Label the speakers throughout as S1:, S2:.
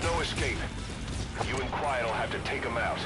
S1: There's no escape. You and Quiet will have to take him out.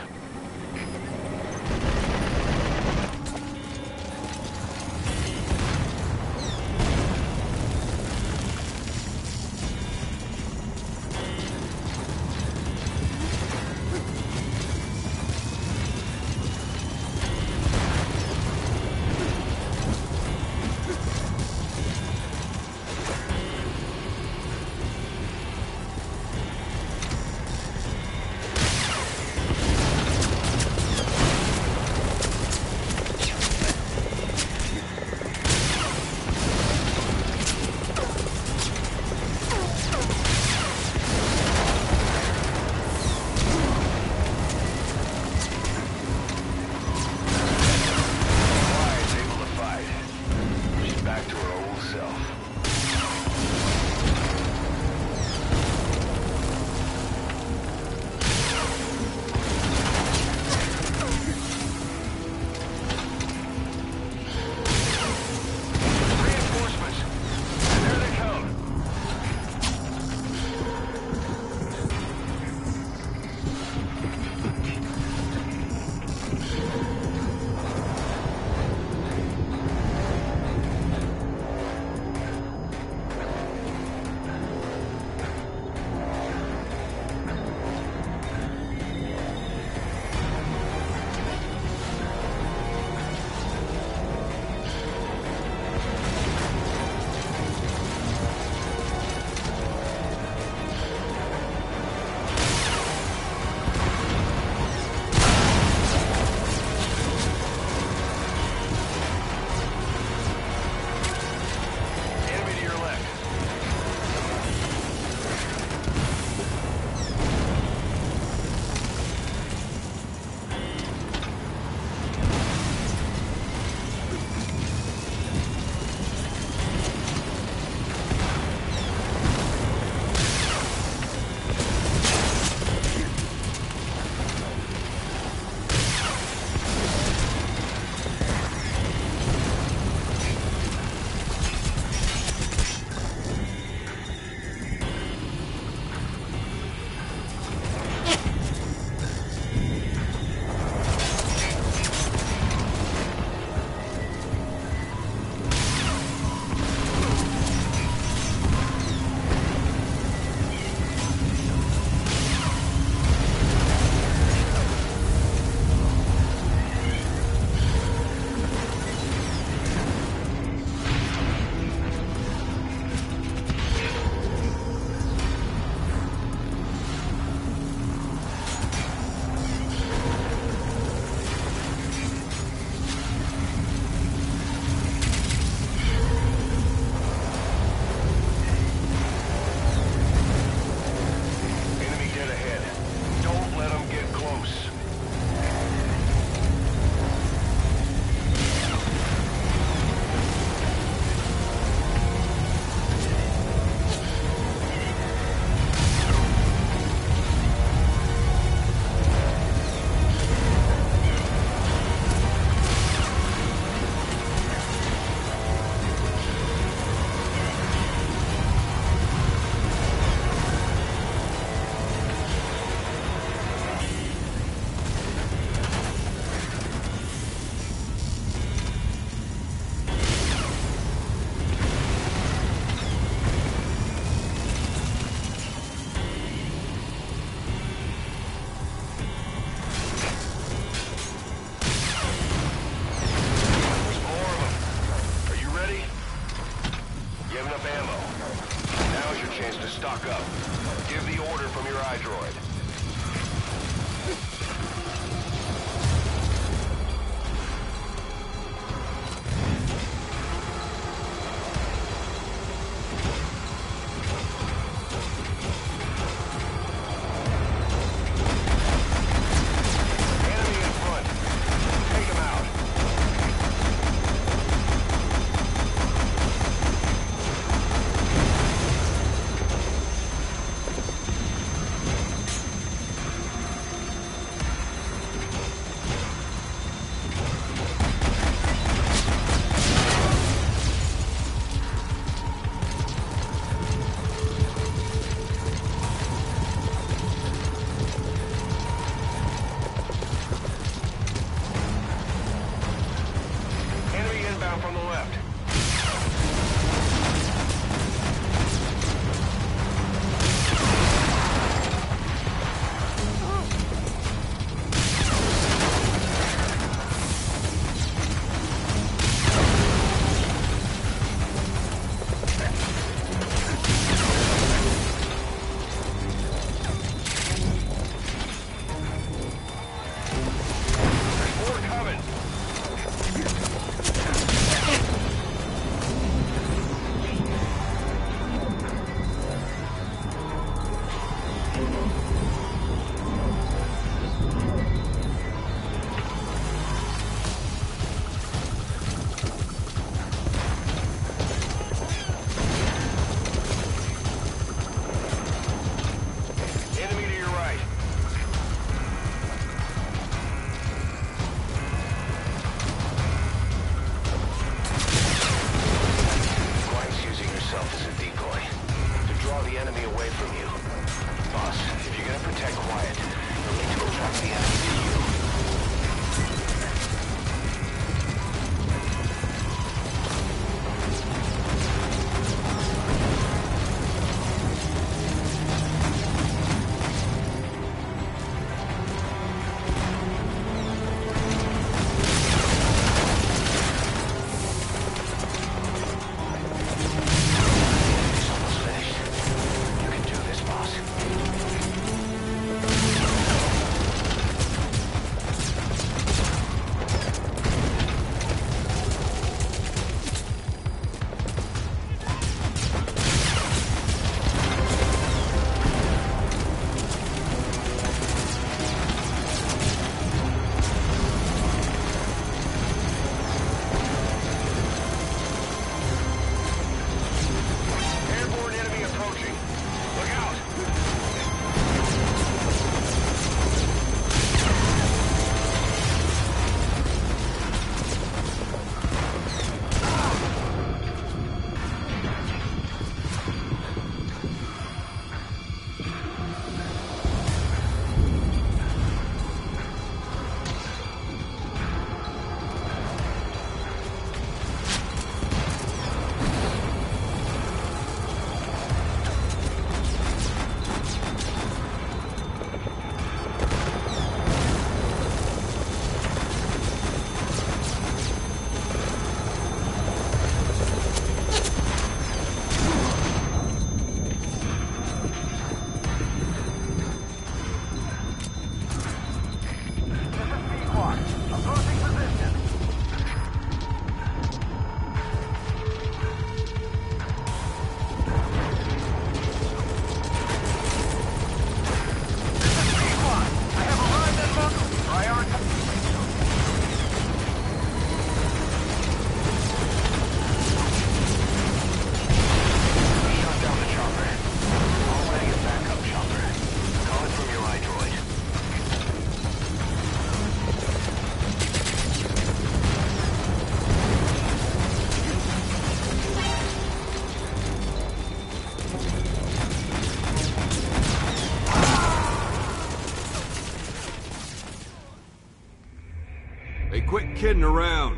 S2: Kidding around.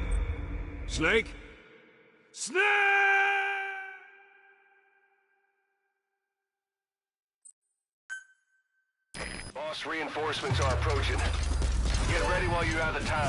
S2: Snake? Snake!
S1: Boss reinforcements are approaching. Get ready while you have the time.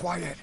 S3: Quiet.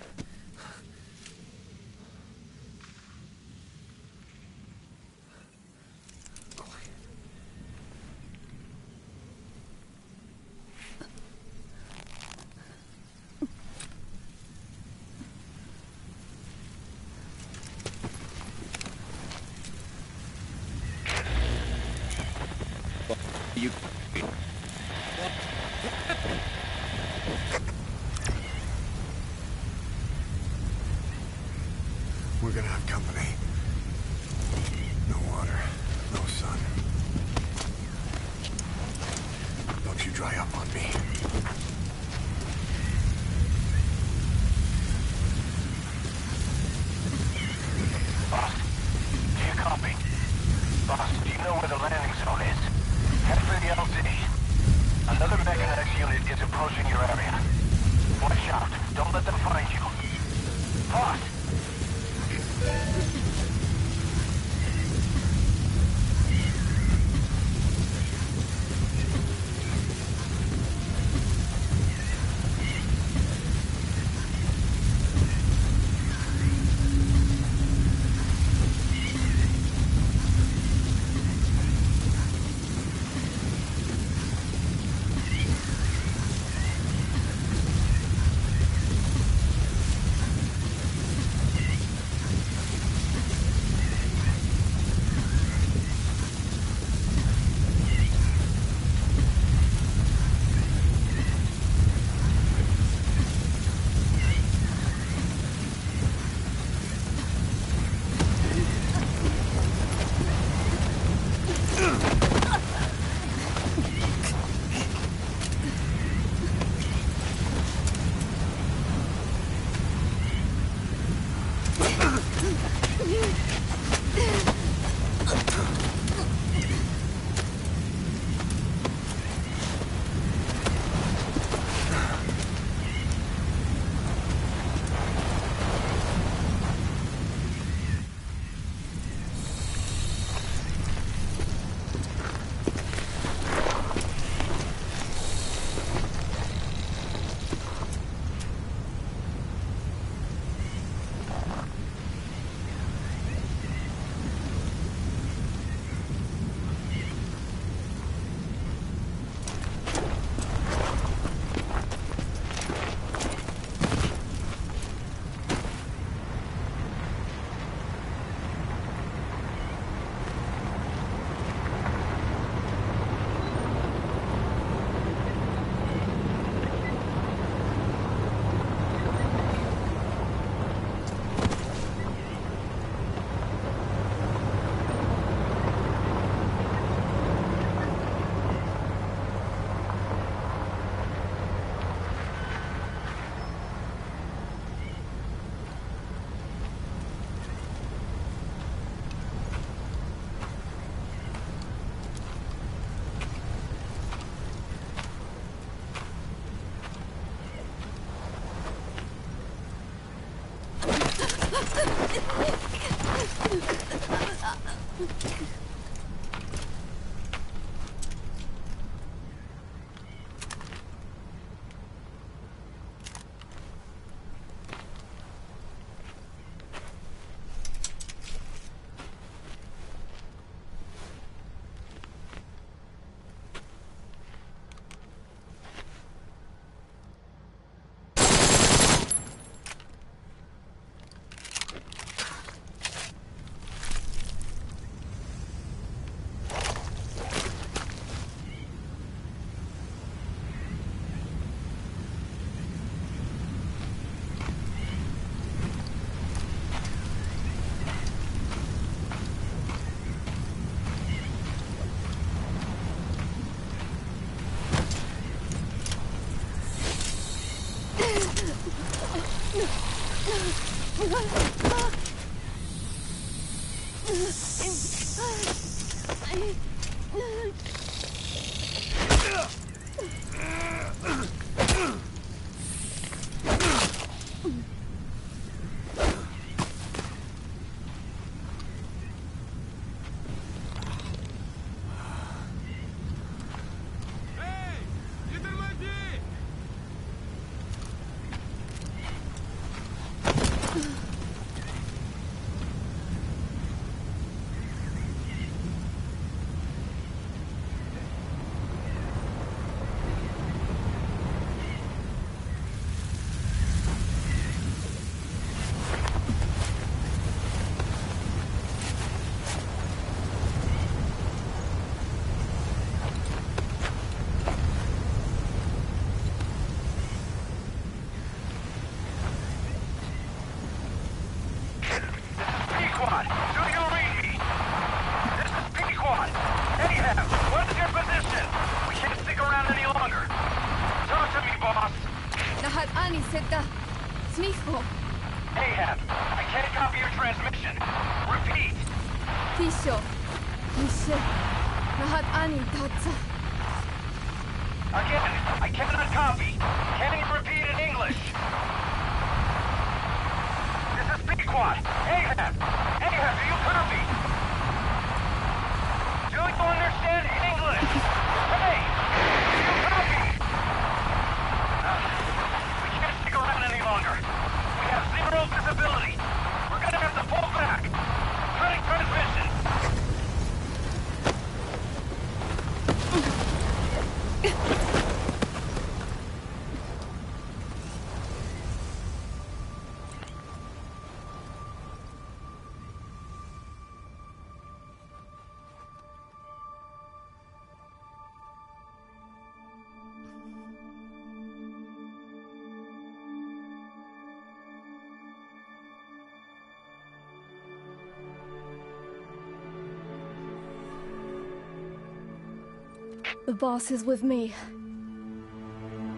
S4: The boss
S5: is
S6: with me.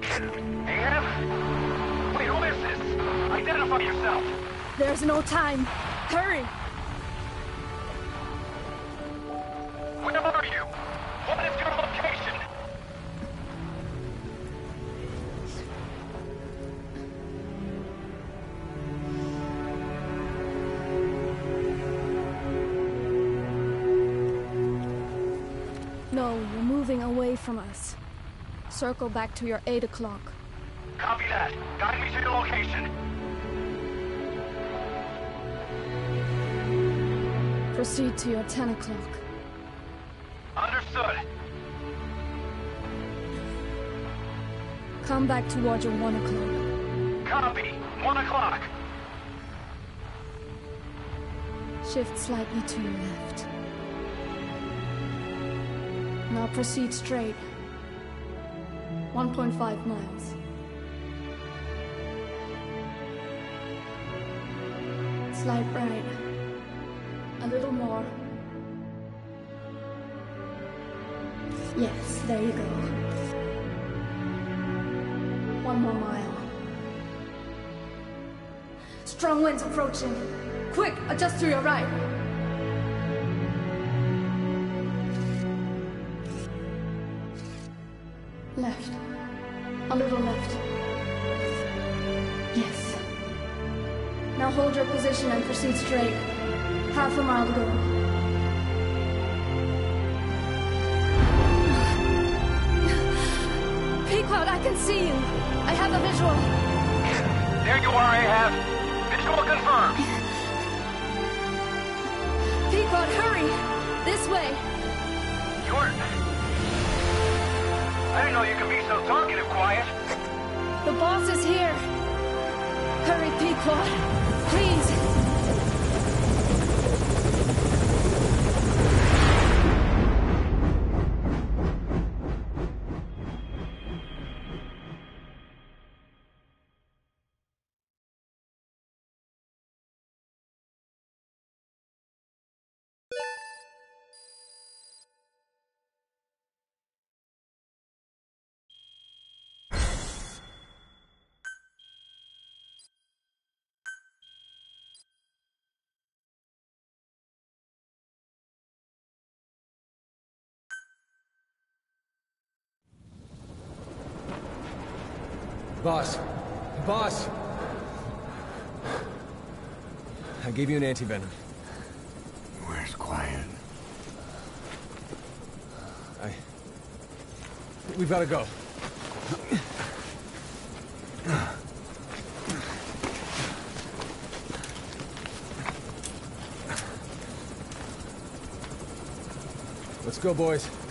S5: Ahab? Wait, who is this? Identify yourself.
S6: There's no time. Circle back to your 8 o'clock.
S5: Copy that. Guide me to your location.
S6: Proceed to your 10 o'clock.
S5: Understood.
S6: Come back towards your 1 o'clock.
S5: Copy. One o'clock.
S6: Shift slightly to your left. Now proceed straight. 1.5 miles. Slide right. A little more. Yes, there you go. One more mile. Strong winds approaching. Quick, adjust to your right. Left. Little left. Yes. Now hold your position and proceed straight. Half a mile to go. Pequod, I can see you. I have a visual.
S5: There you are, Ahab. Visual confirmed.
S6: Pequod, hurry! This way.
S5: You're... I didn't know you could be so talkative, Quiet.
S6: The boss is here. Hurry, Pequod. Please.
S7: Boss. Boss! I gave you an antivenom.
S8: Where's Quiet?
S7: I... We've gotta go. Let's go, boys.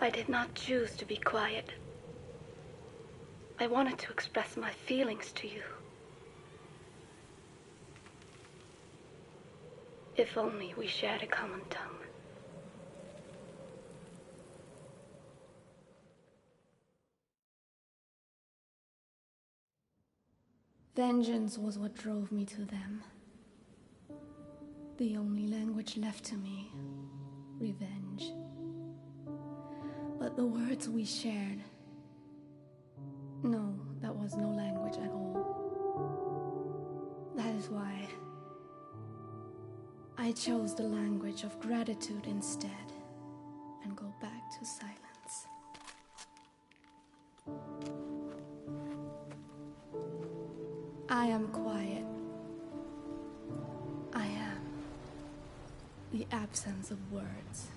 S9: I did not choose to be quiet. I wanted to express my feelings to you. If only we shared a common tongue.
S6: Vengeance was what drove me to them. The only language left to me revenge. But the words we shared. No, that was no language at all. That is why I chose the language of gratitude instead and go back to silence. I am quiet. I am the absence of words.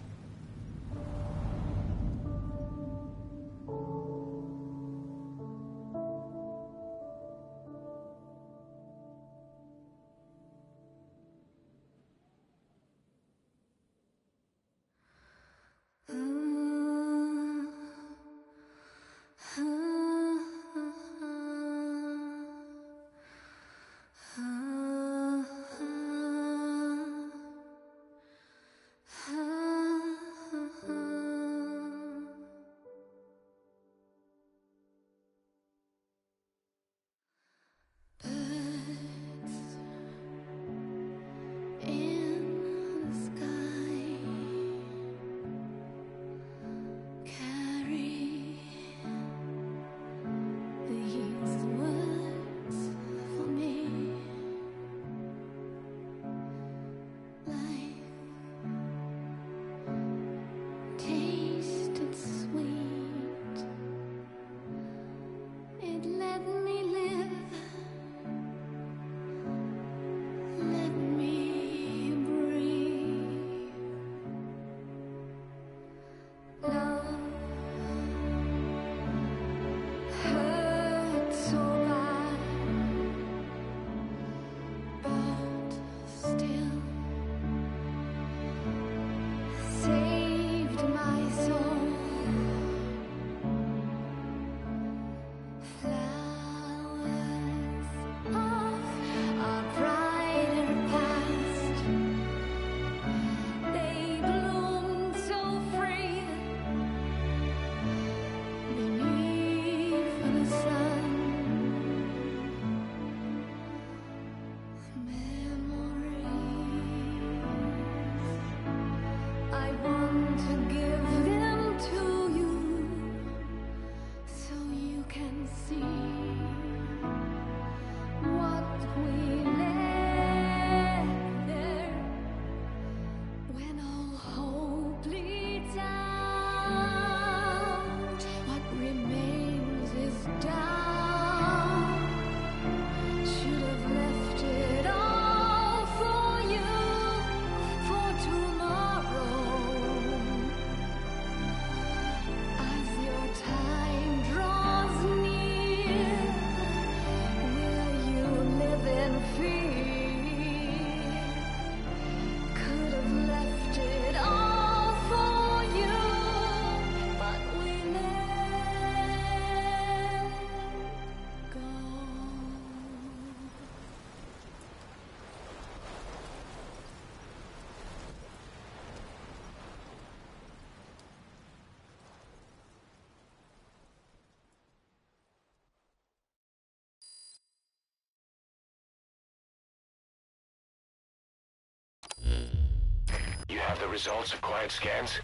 S3: You have the results of quiet scans?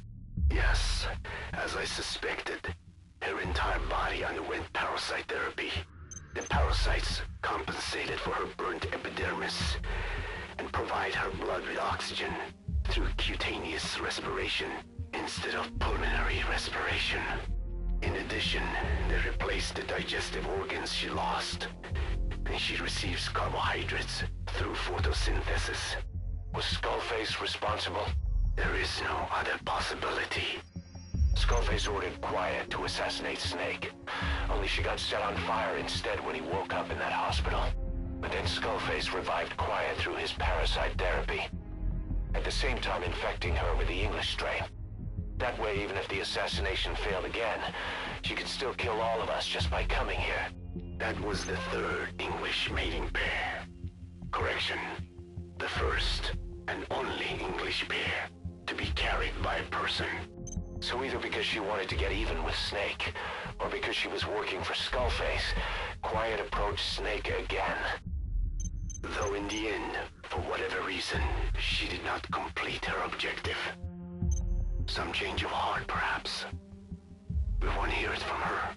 S3: Yes, as I suspected. Her entire body underwent parasite therapy. The parasites compensated for her burnt epidermis and provide her blood with oxygen through cutaneous respiration instead of pulmonary respiration. In addition, they replaced the digestive organs she lost, and she receives carbohydrates through photosynthesis. Was Skullface responsible? There is no other possibility. Skullface ordered Quiet to assassinate Snake. Only she got set on fire instead when he woke up in that hospital. But then Skullface revived Quiet through his parasite therapy. At the same time infecting her with the English strain. That way, even if the assassination failed again, she could still kill all of us just by coming here.
S1: That was the third English mating pair. Correction. The first and only English pair to be carried by a person.
S3: So either because she wanted to get even with Snake, or because she was working for Skullface, Quiet approached Snake again.
S1: Though in the end, for whatever reason, she did not complete her objective. Some change of heart, perhaps. We want to hear it from her.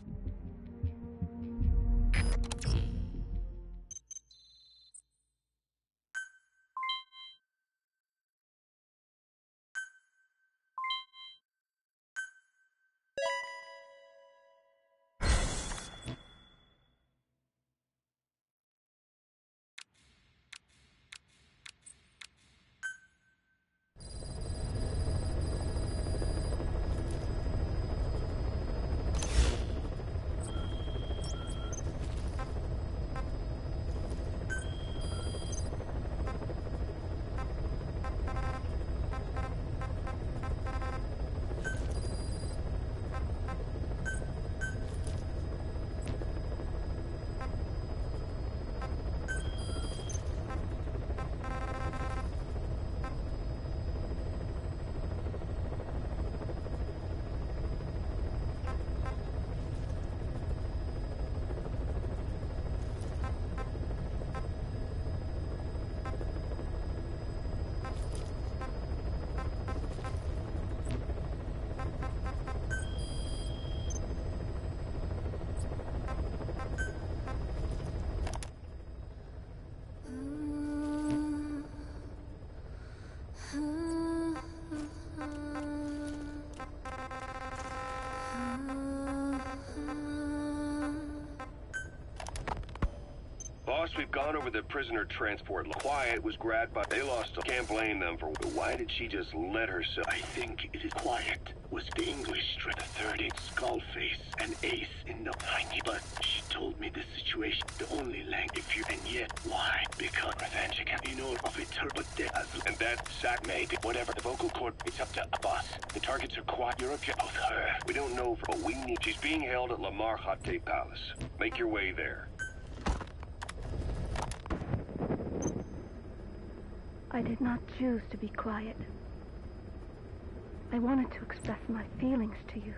S10: Boss, we've gone over the prisoner transport. Quiet was grabbed by... They lost... Can't blame them for... Why did she just let herself...
S1: I think it is quiet. Was the English straight the third in Skullface and Ace in the tiny but she told me the situation the only language if you and yet why because revenge again you know of it's her but death
S10: and that sack made
S1: whatever the vocal cord it's up to boss the targets are quiet object of her
S10: we don't know but we need she's being held at Lamar Khaate Palace make your way there
S6: I did not choose to be quiet. I wanted to express my feelings to you.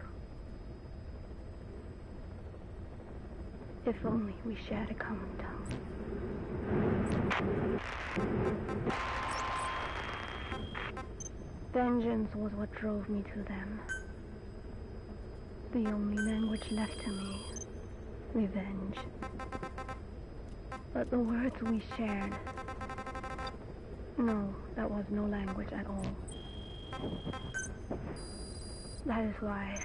S6: If only we shared a common tongue. Vengeance was what drove me to them. The only language left to me, revenge. But the words we shared no, that was no language at all. That is why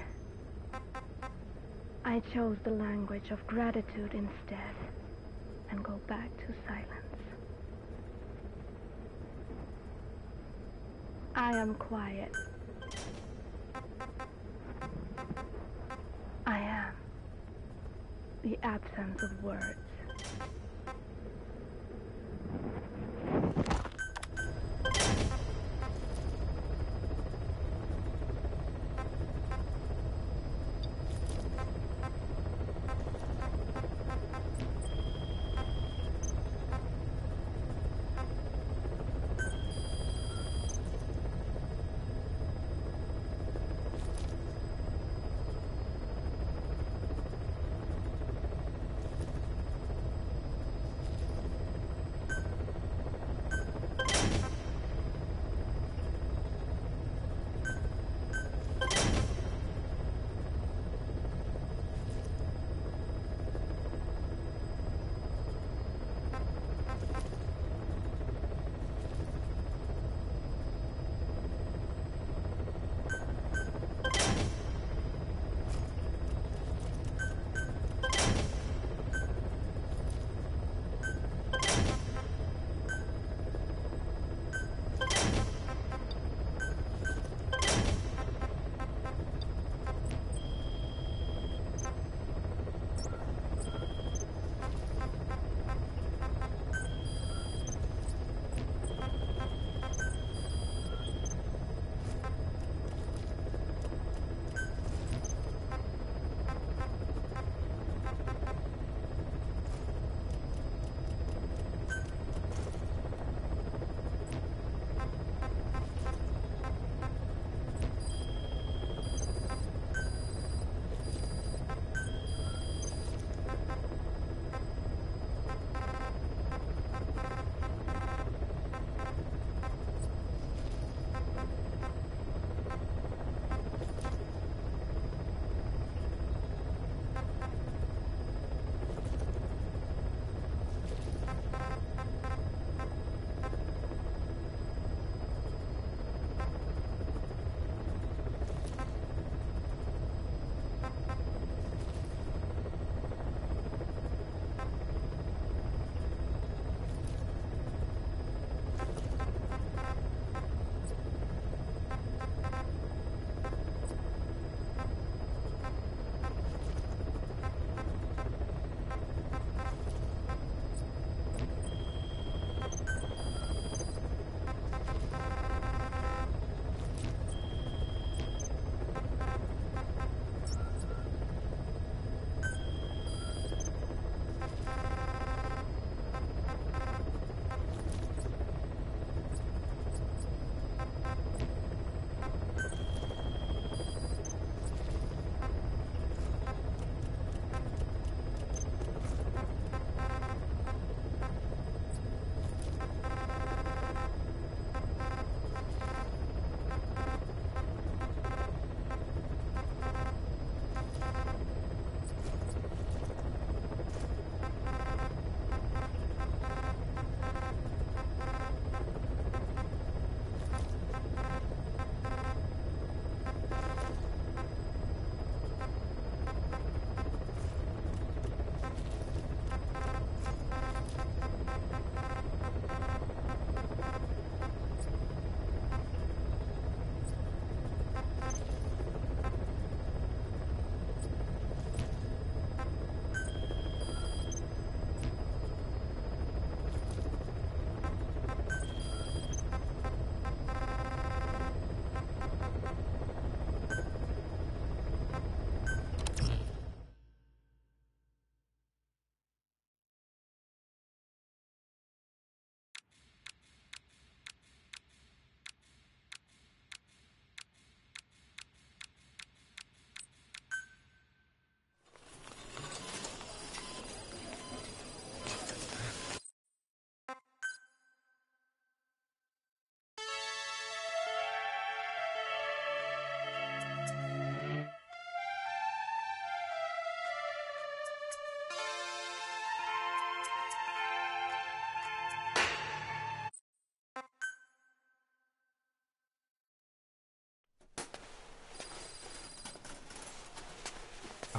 S6: I chose the language of gratitude instead and go back to silence. I am quiet. I am the absence of words.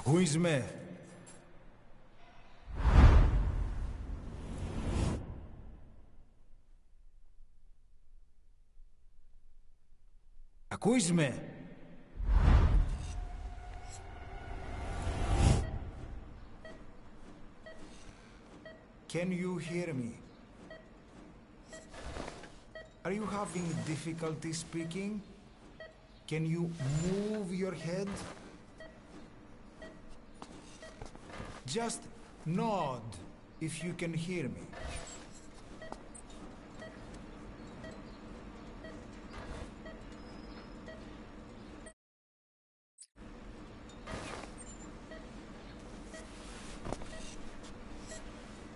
S11: Who is me? Who is me? Can you hear me? Are you having difficulty speaking? Can you move your head? Just nod if you can hear me.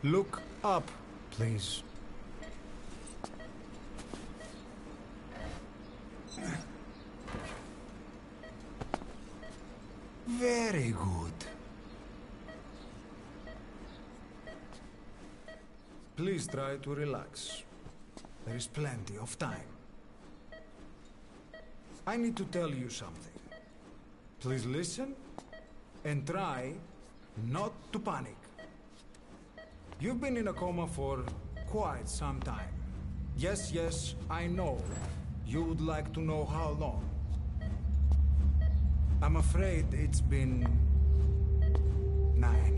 S11: Look up, please. Very good. Please try to relax. There is plenty of time. I need to tell you something. Please listen and try not to panic. You've been in a coma for quite some time. Yes, yes, I know. You would like to know how long. I'm afraid it's been nine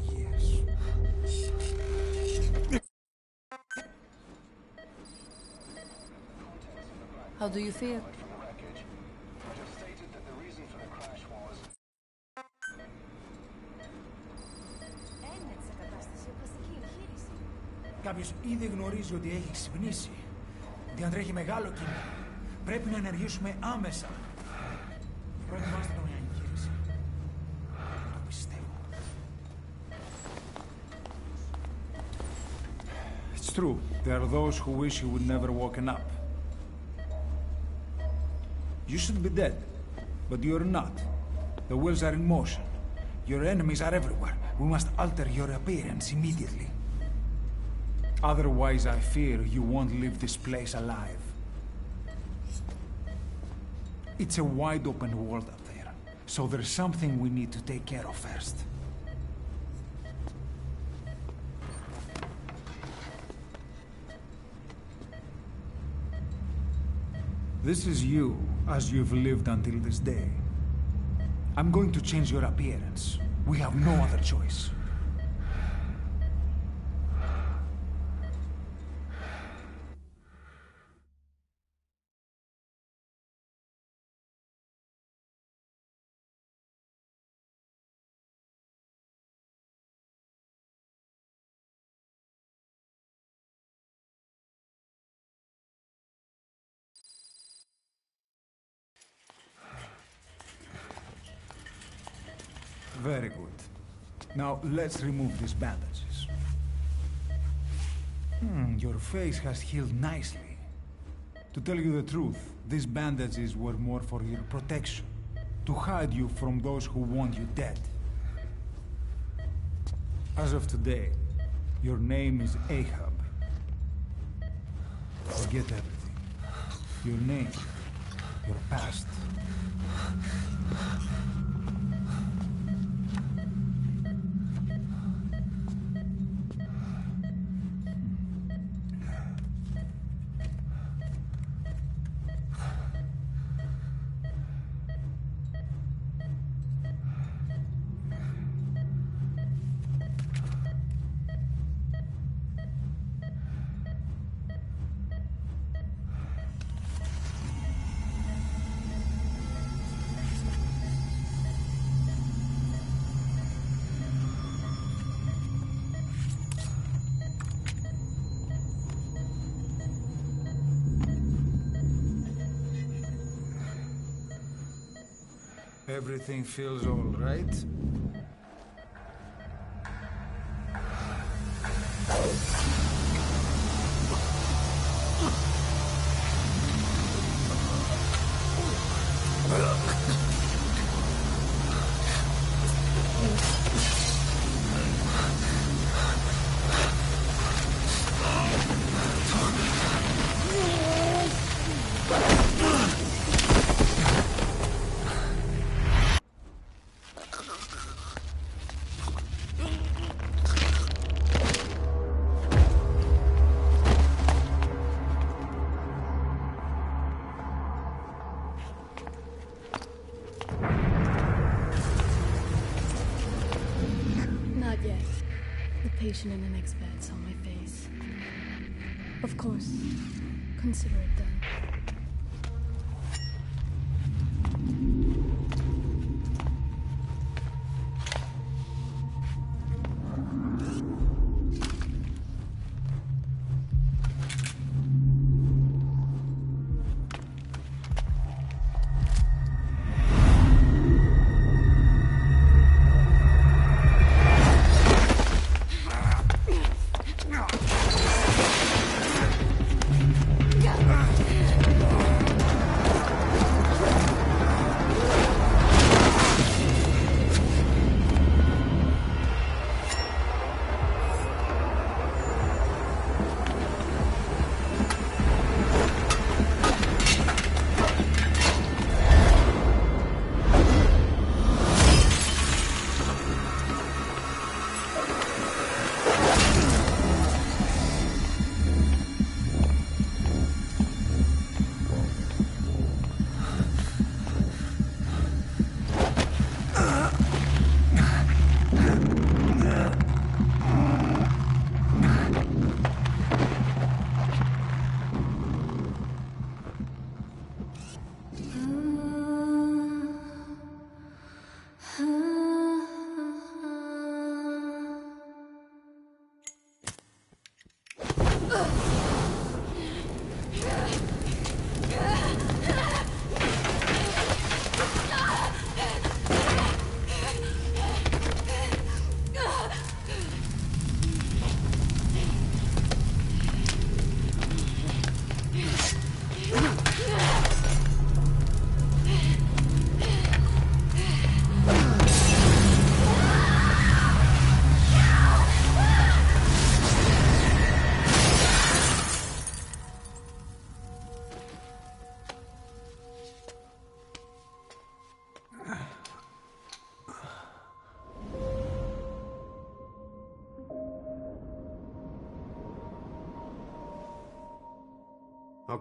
S12: do you feel?
S11: Κάποιος ήδη γνωρίζει ότι έχει ξυπνήσει. Ότι αν τρέχει μεγάλο κίνημα. Πρέπει να ενεργήσουμε άμεσα. Προετοιμάστε το μια εγχείρηση. Το πιστεύω. It's true. There are those who wish you would never woken up. You should be dead, but you're not. The wheels are in motion. Your enemies are everywhere. We must alter your appearance immediately. Otherwise, I fear you won't leave this place alive. It's a wide open world up there, so there's something we need to take care of first. This is you, as you've lived until this day. I'm going to change your appearance. We have no other choice. Very good. Now let's remove these bandages. Hmm, your face has healed nicely. To tell you the truth, these bandages were more for your protection. To hide you from those who want you dead. As of today, your name is Ahab. Forget everything. Your name, your past. Everything feels all right?
S6: Consider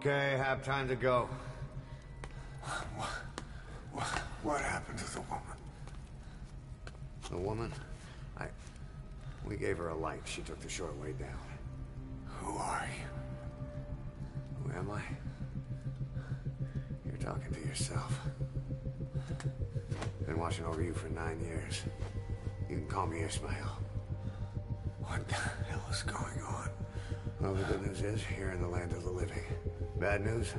S8: Okay, have time to go. What, what, what happened to the woman? The woman? I... We gave her a light. She took the short way down. Who are you? Who am I? You're talking to yourself. Been watching over you for nine years. You can call me Ishmael. What the hell is going on? Well, the good news is, you're in the land of the living. Bad news?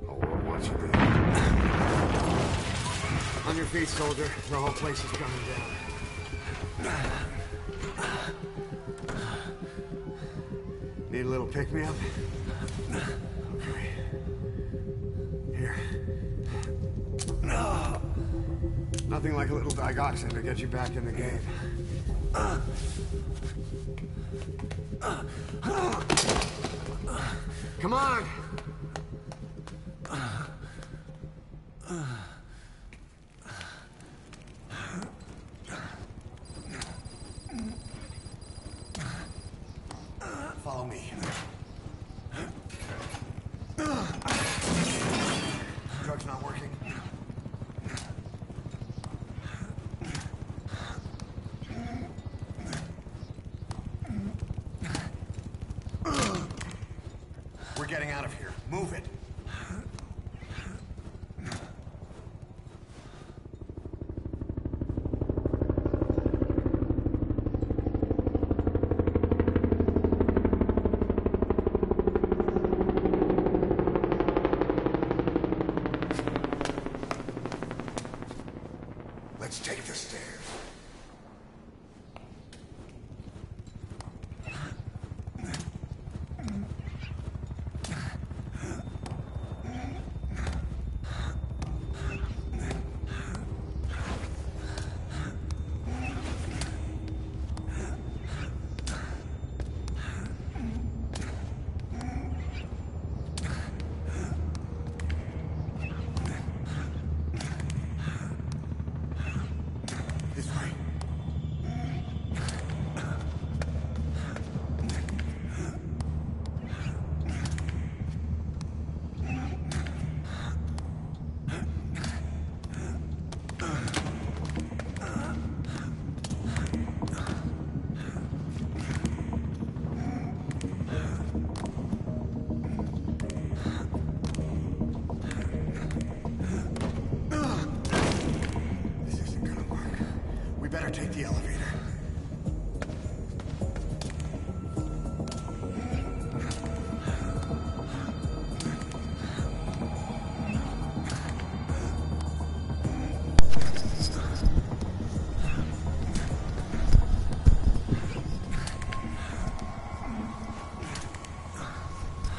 S8: The world wants you dead. On your feet, soldier. The whole place is coming down. Need a little pick-me-up? Okay. Here. Nothing like a little digoxin to get you back in the game. Come on!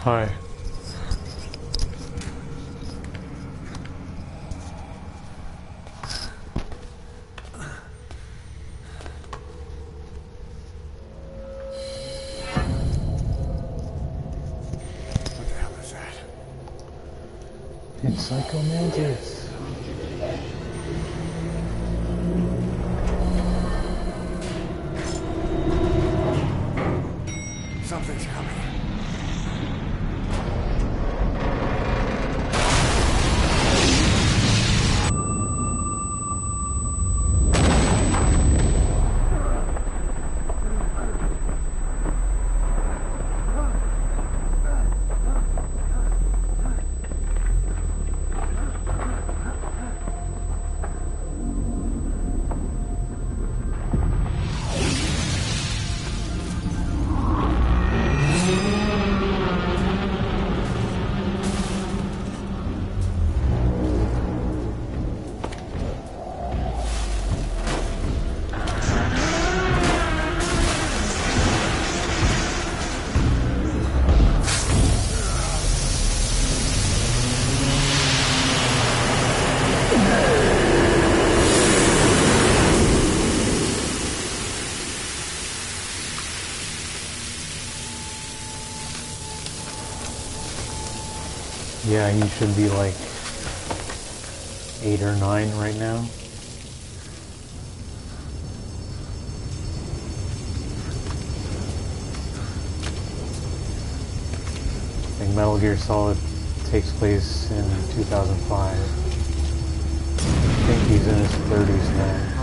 S8: Hi. should be like eight or nine right now. I think Metal Gear Solid takes place in 2005. I think he's in his 30s now.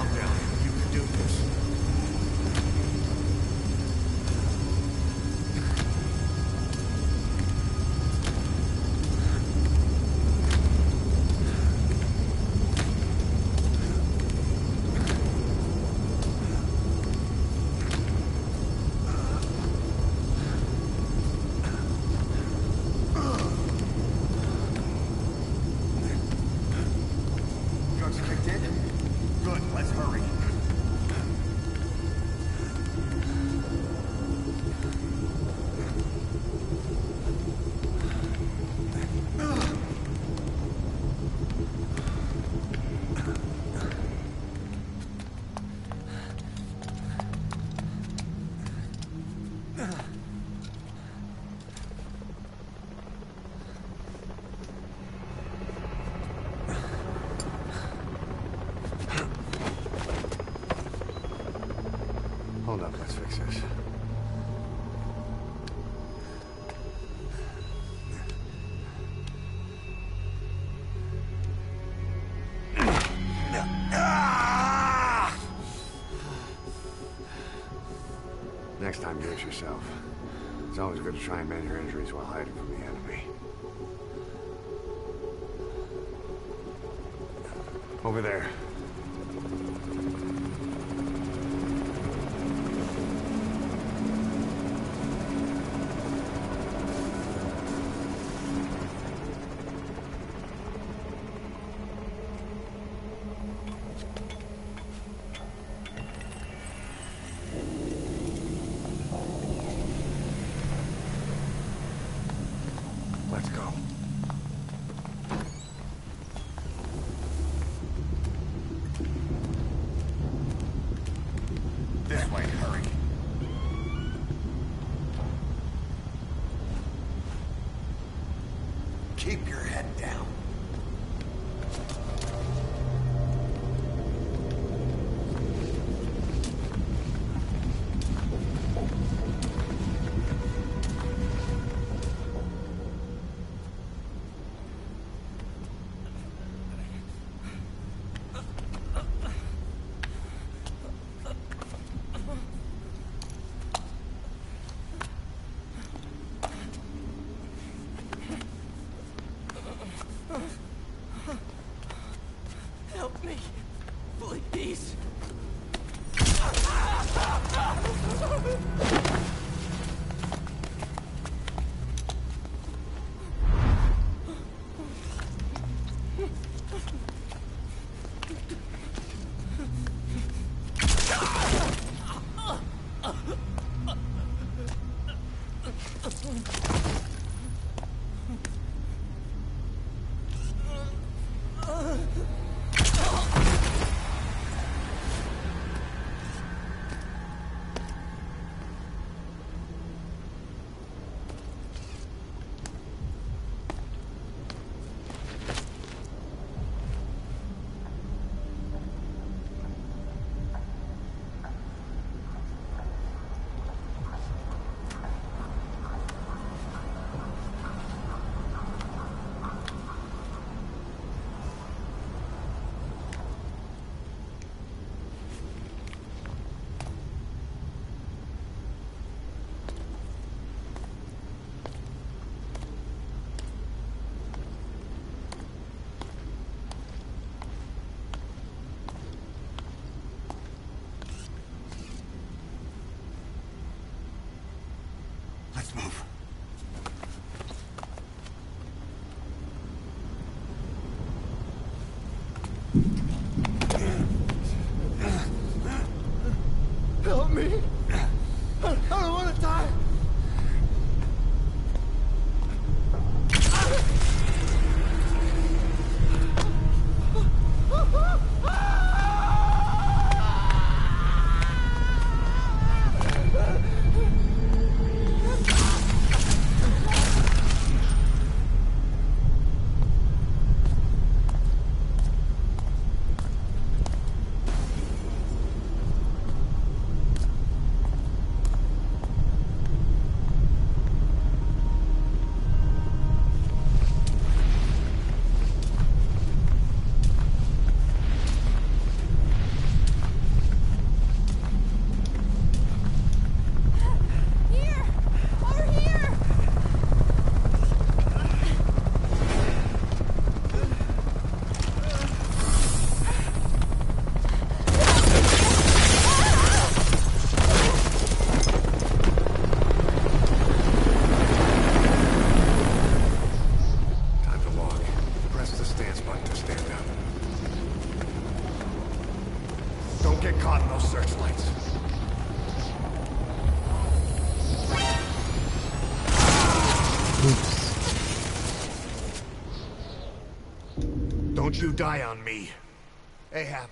S2: Me.
S8: You die on me. Ahab.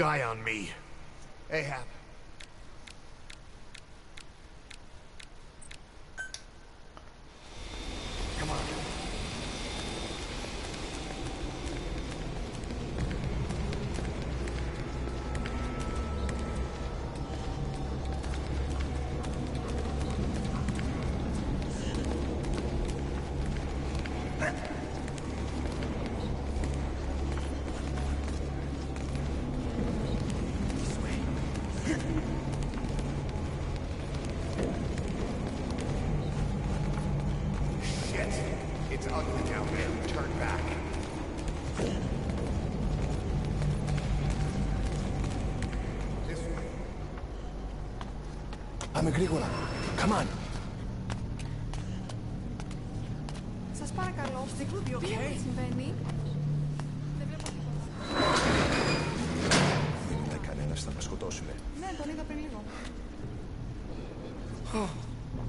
S8: Die on me.
S2: γρήγορα. Come on.
S12: Σας παρακαλώ, τι okay? συμβαίνει. Δεν βλέπω τίποτα.
S2: Δεν κανένας θα μας σκοτώσουνε.
S12: Ναι, τον είδα πριν λίγο.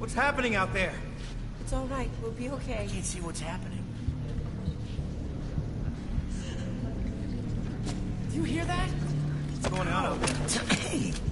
S13: What's happening out there?
S14: It's all right. We'll be okay. I can't see what's happening.
S13: Do you hear that? What's going on out there?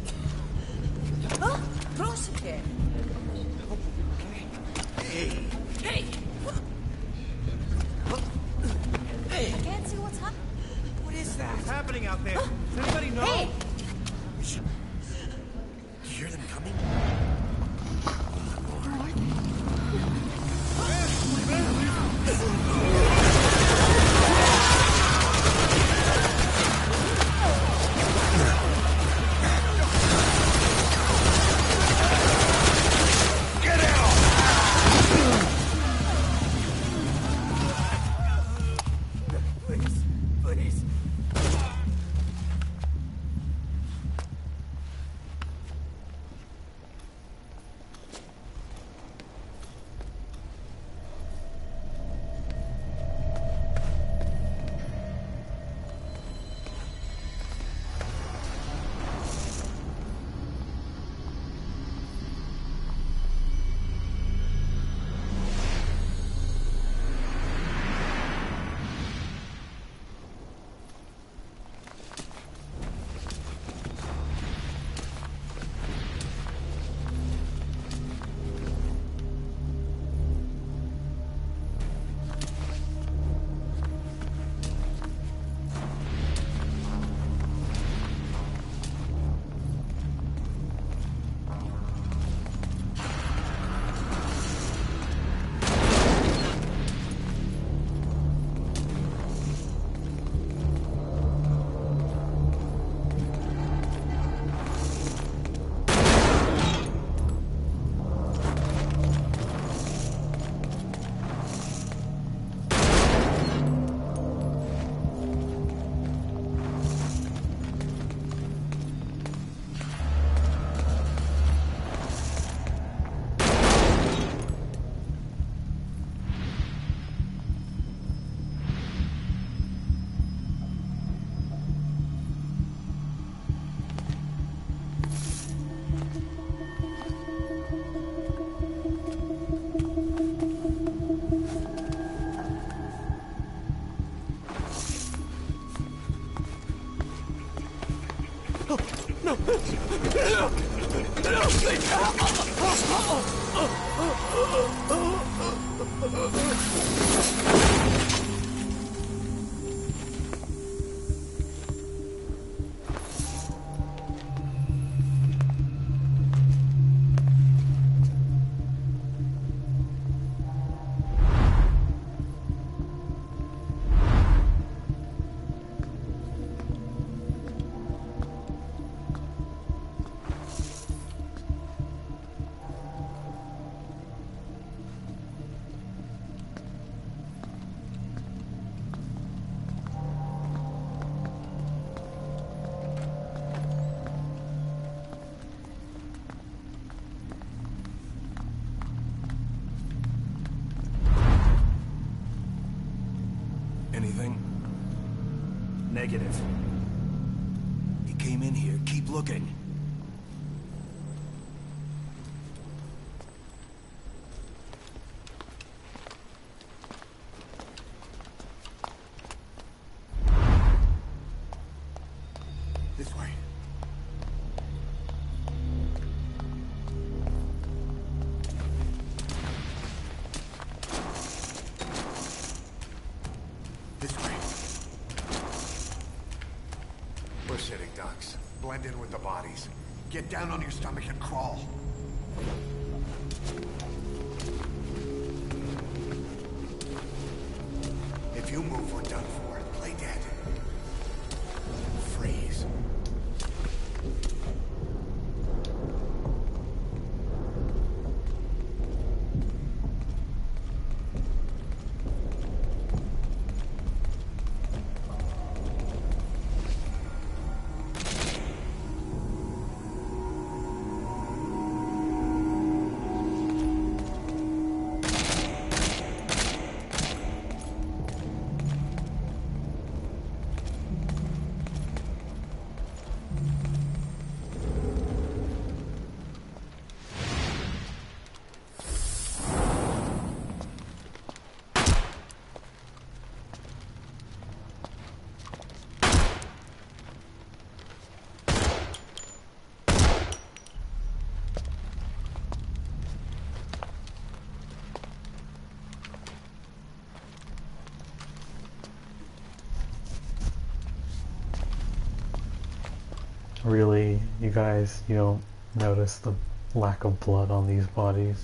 S8: Negative. He came in here. Keep looking.
S15: Really, you guys, you don't notice the lack of blood on these bodies?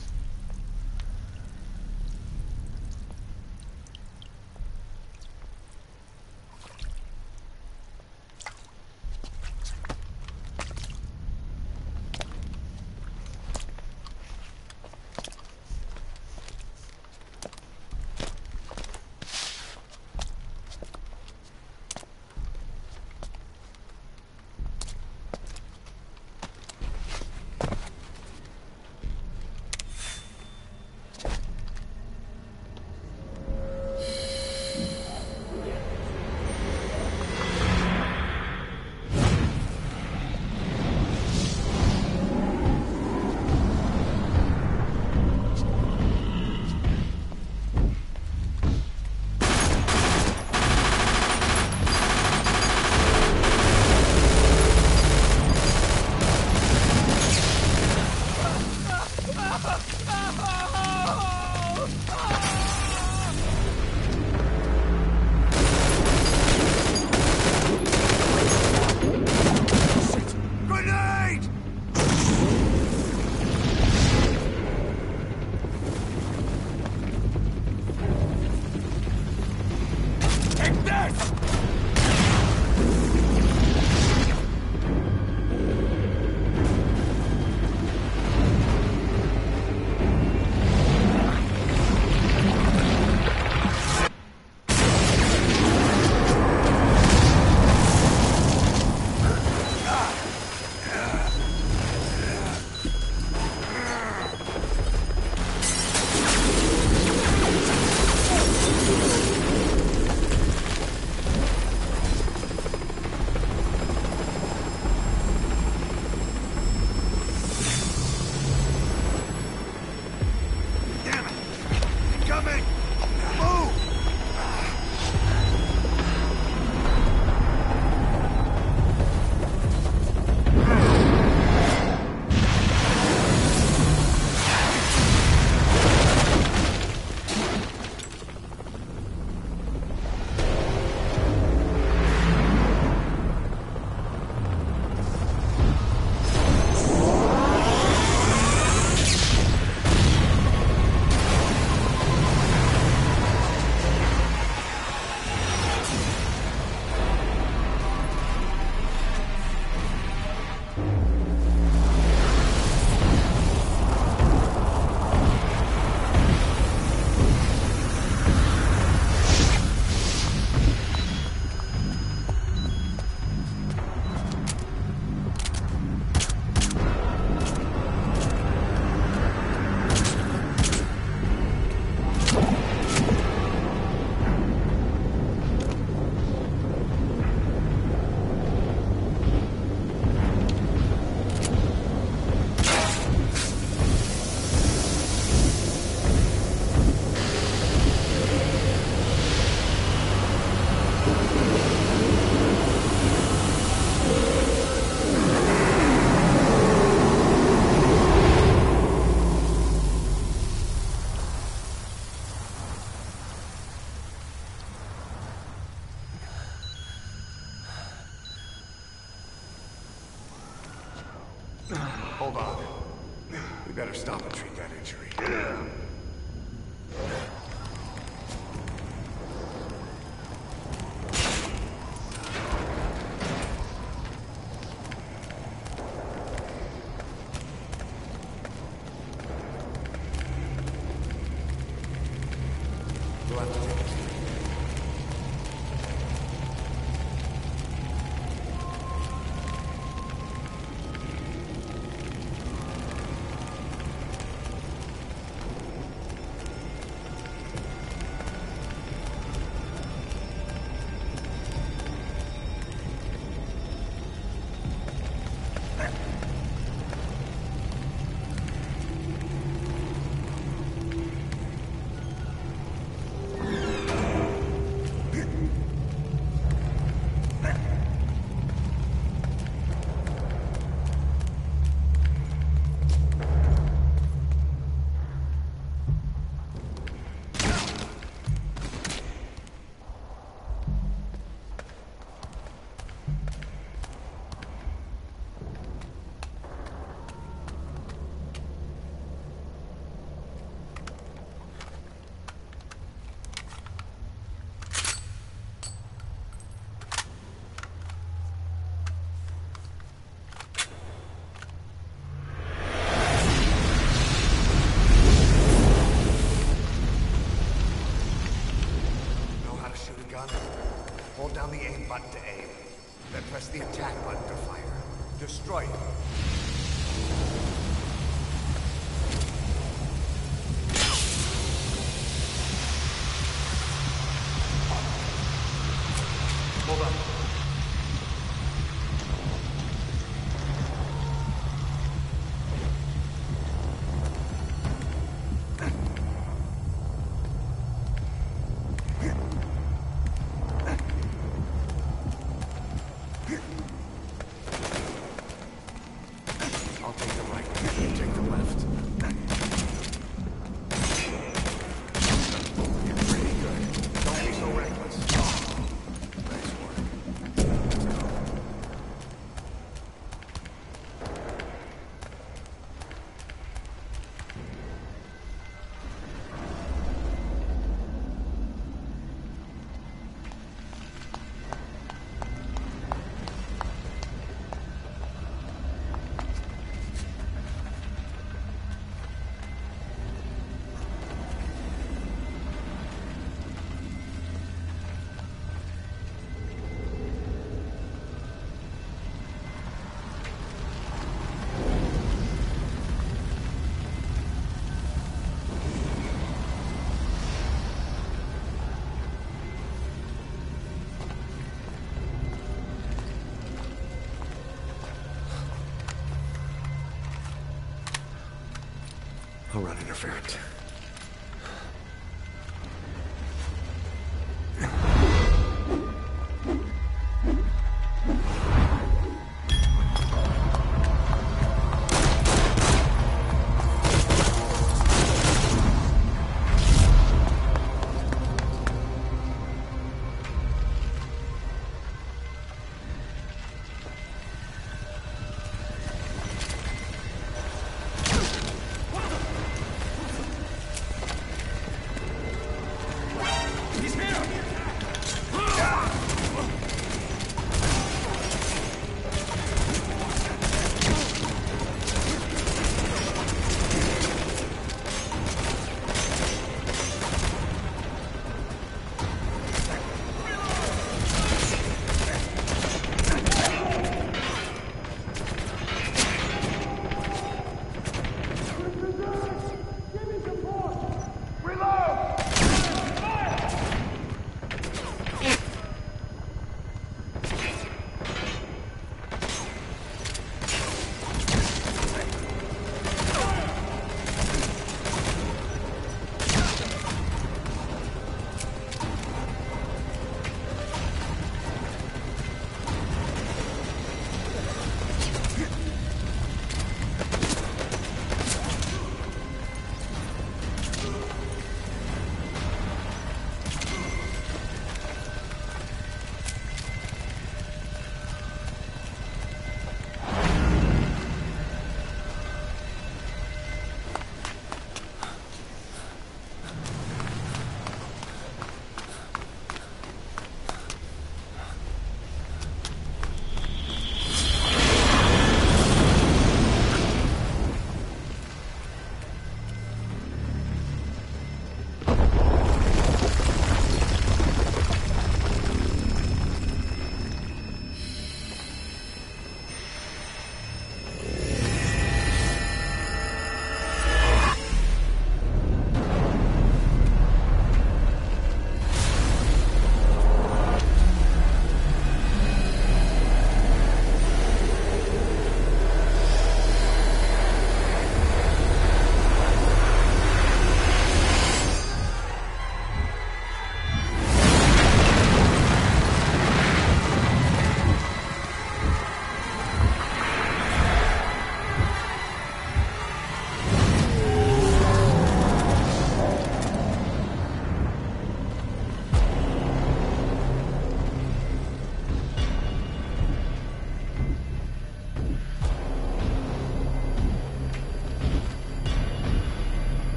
S2: Run interference.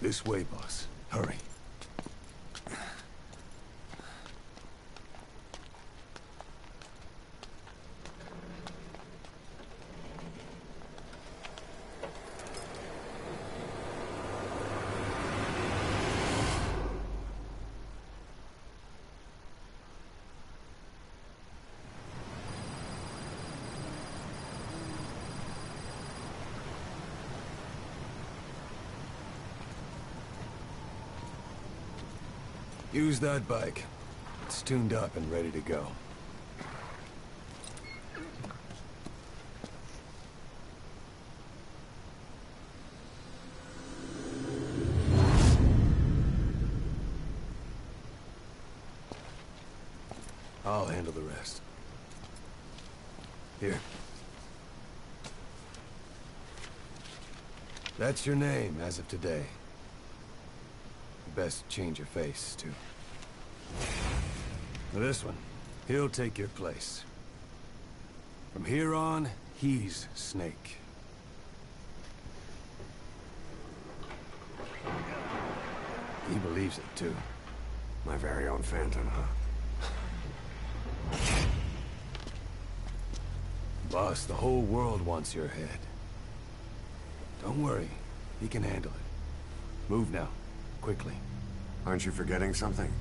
S2: This way, boss. Hurry. Use that bike. It's tuned up and ready to go. I'll handle the rest. Here. That's your name as of today. Best change your face, too. This one, he'll take your place. From here on, he's Snake. He believes it, too.
S8: My very own Phantom, huh?
S2: Boss, the whole world wants your head. Don't worry. He can handle it. Move now. Quickly.
S8: Aren't you forgetting something?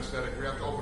S2: instead
S16: of you have to open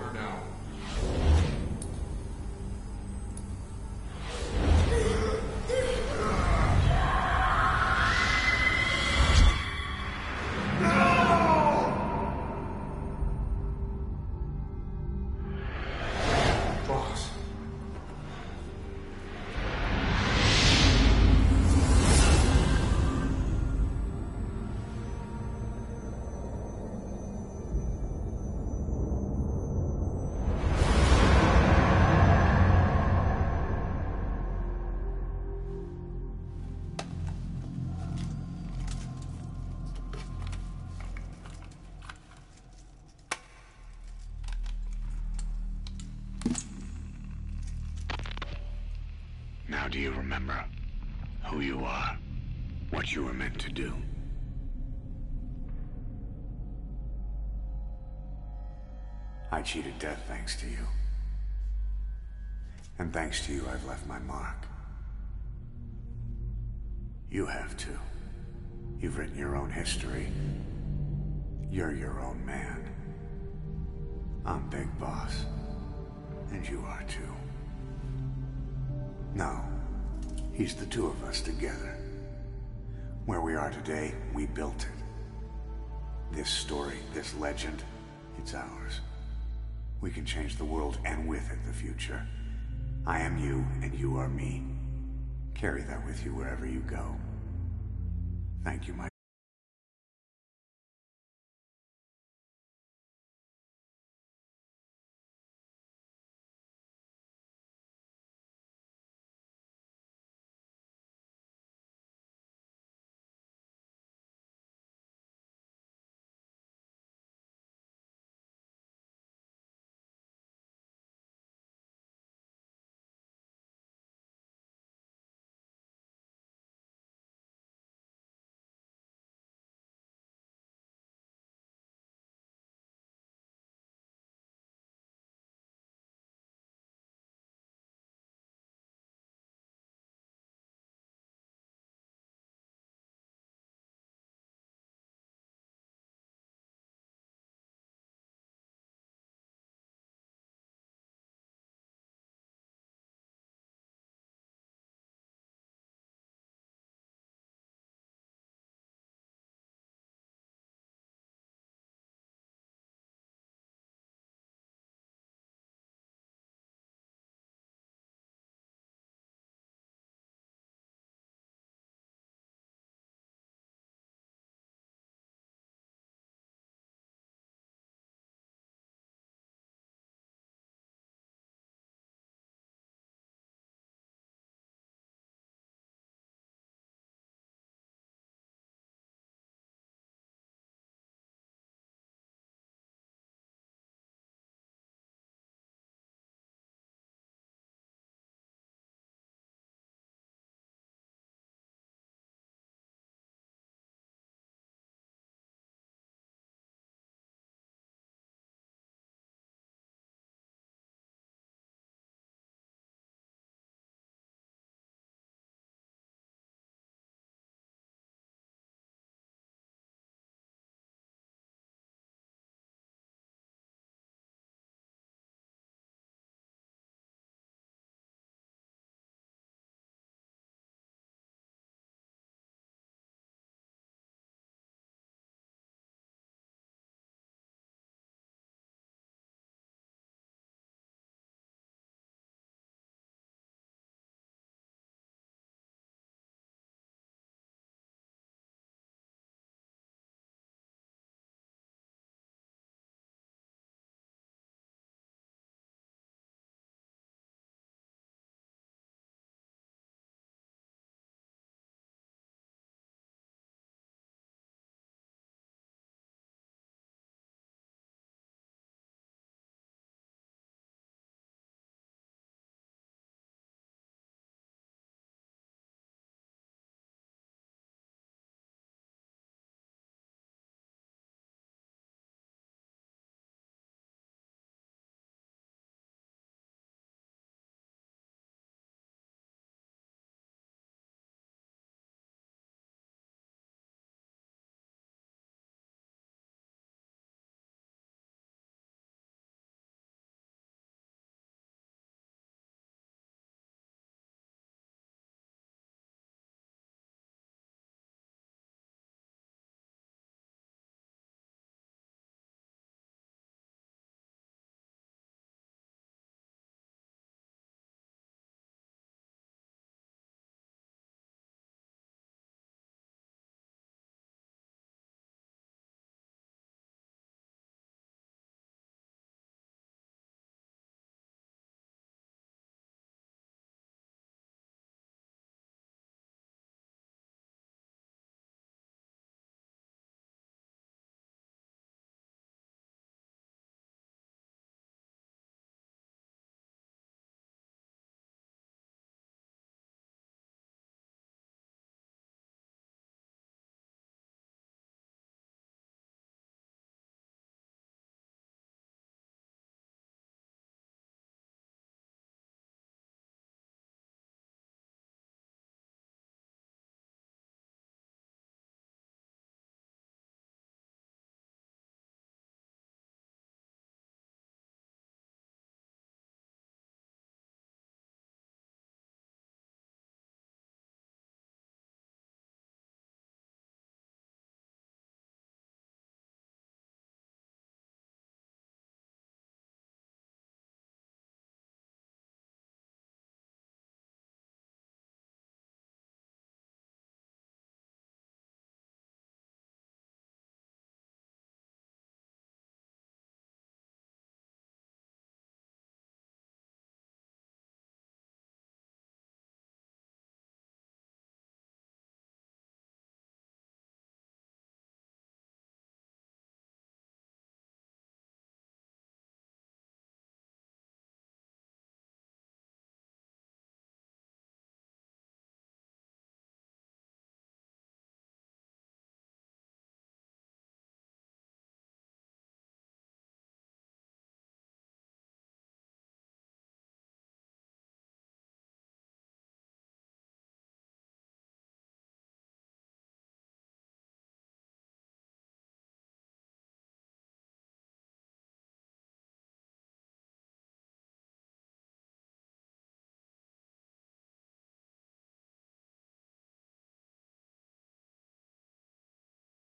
S8: do you remember who you are? What you were meant to do? I cheated death thanks to you. And thanks to you, I've left my mark. You have too. You've written your own history. You're your own man. I'm Big Boss. And you are too. No. He's the two of us together. Where we are today, we built it. This story, this legend, it's ours. We can change the world and with it the future. I am you and you are me. Carry that with you wherever you go. Thank you, my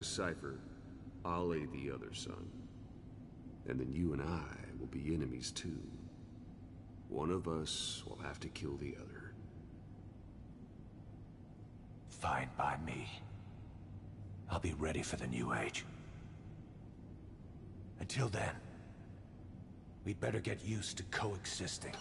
S17: Cipher, I'll aid the other son. And then you and I will be enemies too. One of us will have to kill the other.
S18: Fine by me. I'll be ready for the new age. Until then, we'd better get used to coexisting.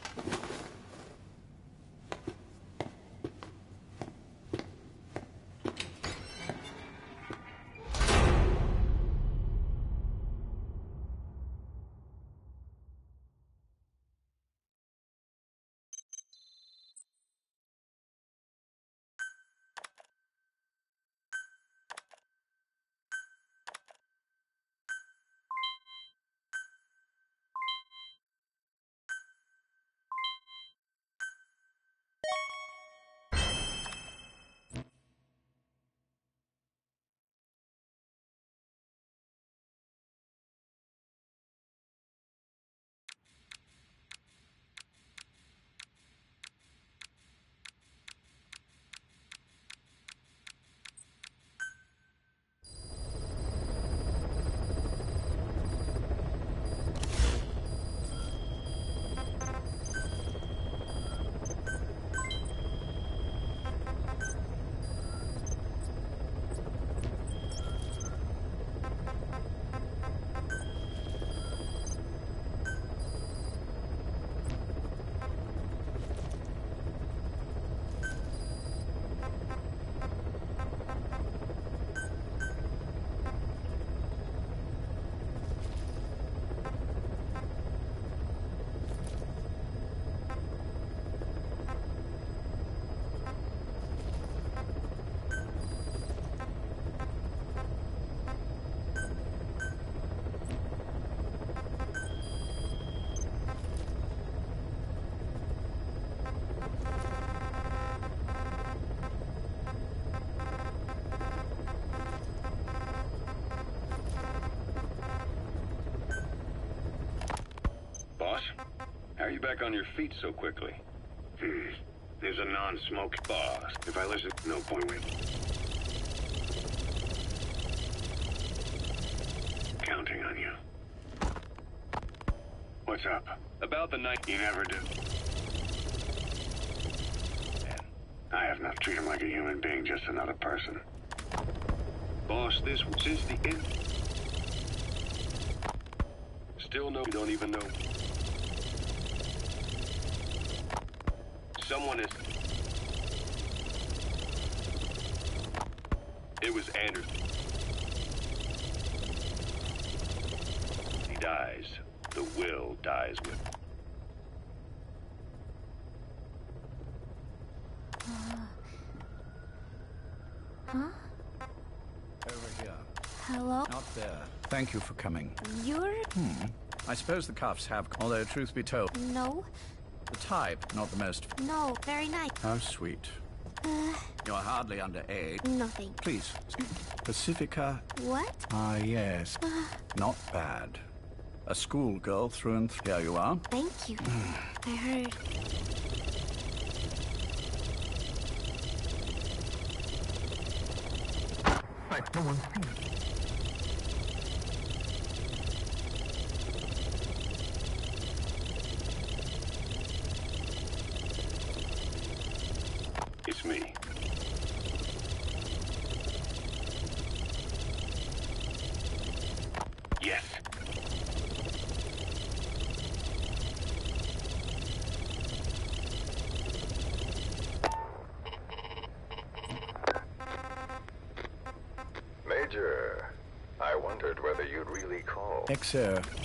S1: Back on your feet so quickly?
S19: Hmm. There's a non-smoke
S1: Boss.
S19: If I listen, no point wait. Counting on you. What's up?
S1: About the night
S19: You never do. I have not treated him like a human being, just another person.
S1: Boss, this since the end. Still no, you don't even know. Someone is. It was Anderson. He dies. The will dies with him.
S20: Huh?
S21: Over here.
S20: Hello?
S21: Not there. Thank you for coming.
S20: You're...
S21: Hmm. I suppose the cuffs have... Although, truth be told,
S20: No.
S21: The type, not the most...
S20: No, very nice.
S21: How sweet.
S20: Uh,
S21: You're hardly underage.
S20: nothing.
S21: Please. Pacifica...
S20: What?
S21: Ah, yes. Not bad. A schoolgirl through and through. Here you are.
S20: Thank you. I heard.
S5: I don't want
S1: It's me.
S19: Yes.
S3: Major, I wondered whether you'd really call.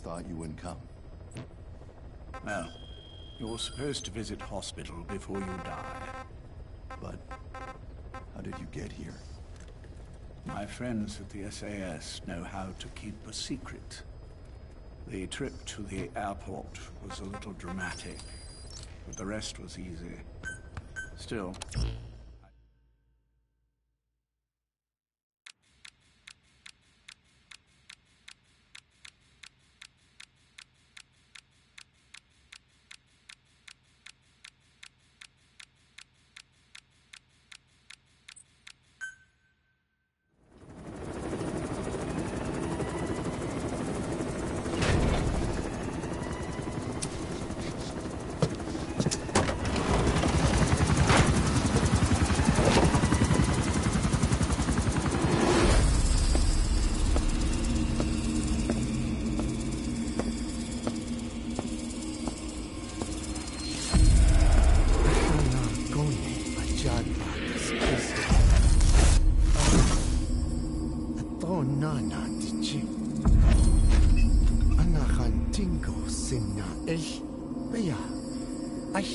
S22: Thought you wouldn't come.
S21: Well, you're supposed to visit hospital before you die.
S22: But how did you get here?
S21: My friends at the SAS know how to keep a secret. The trip to the airport was a little dramatic, but the rest was easy. Still,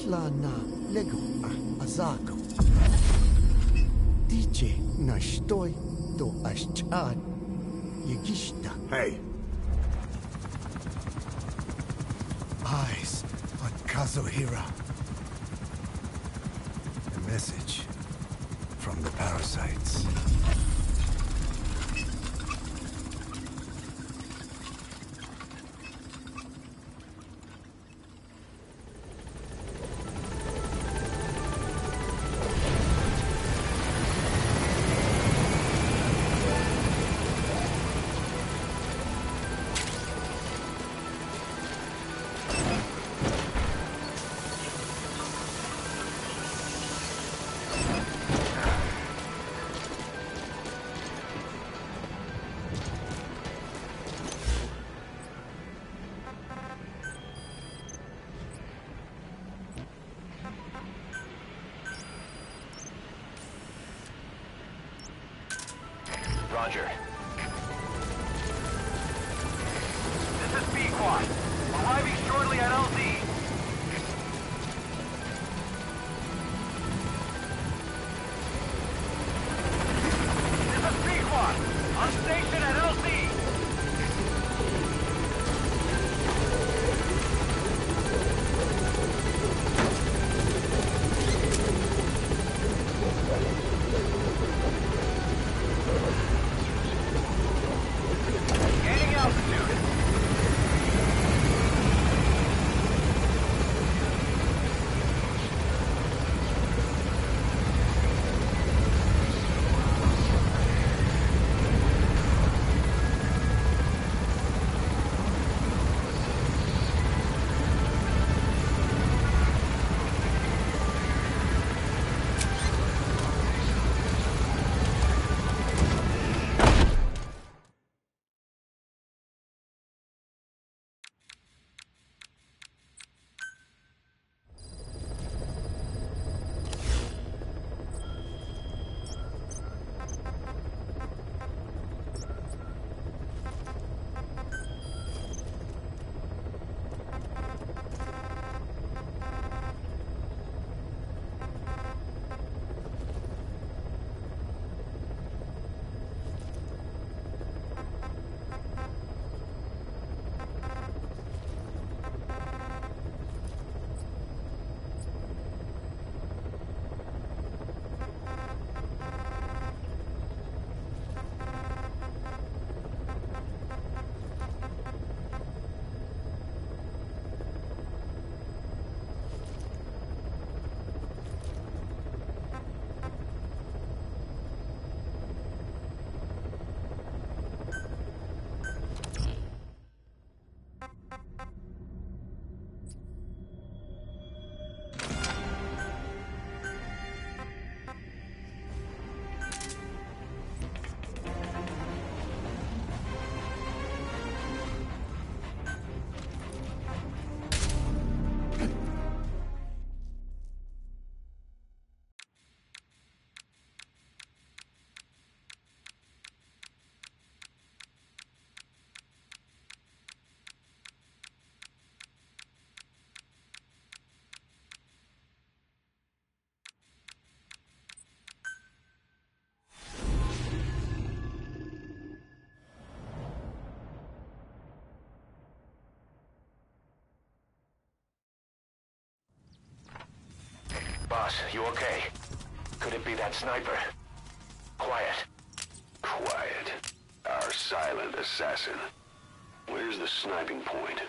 S8: na lego a azako. DJ na stoi do aschad yegishta.
S11: Hey,
S8: Eyes on Kazuhira.
S3: Boss, you okay? Could it be that sniper? Quiet.
S1: Quiet. Our silent assassin. Where's the sniping point?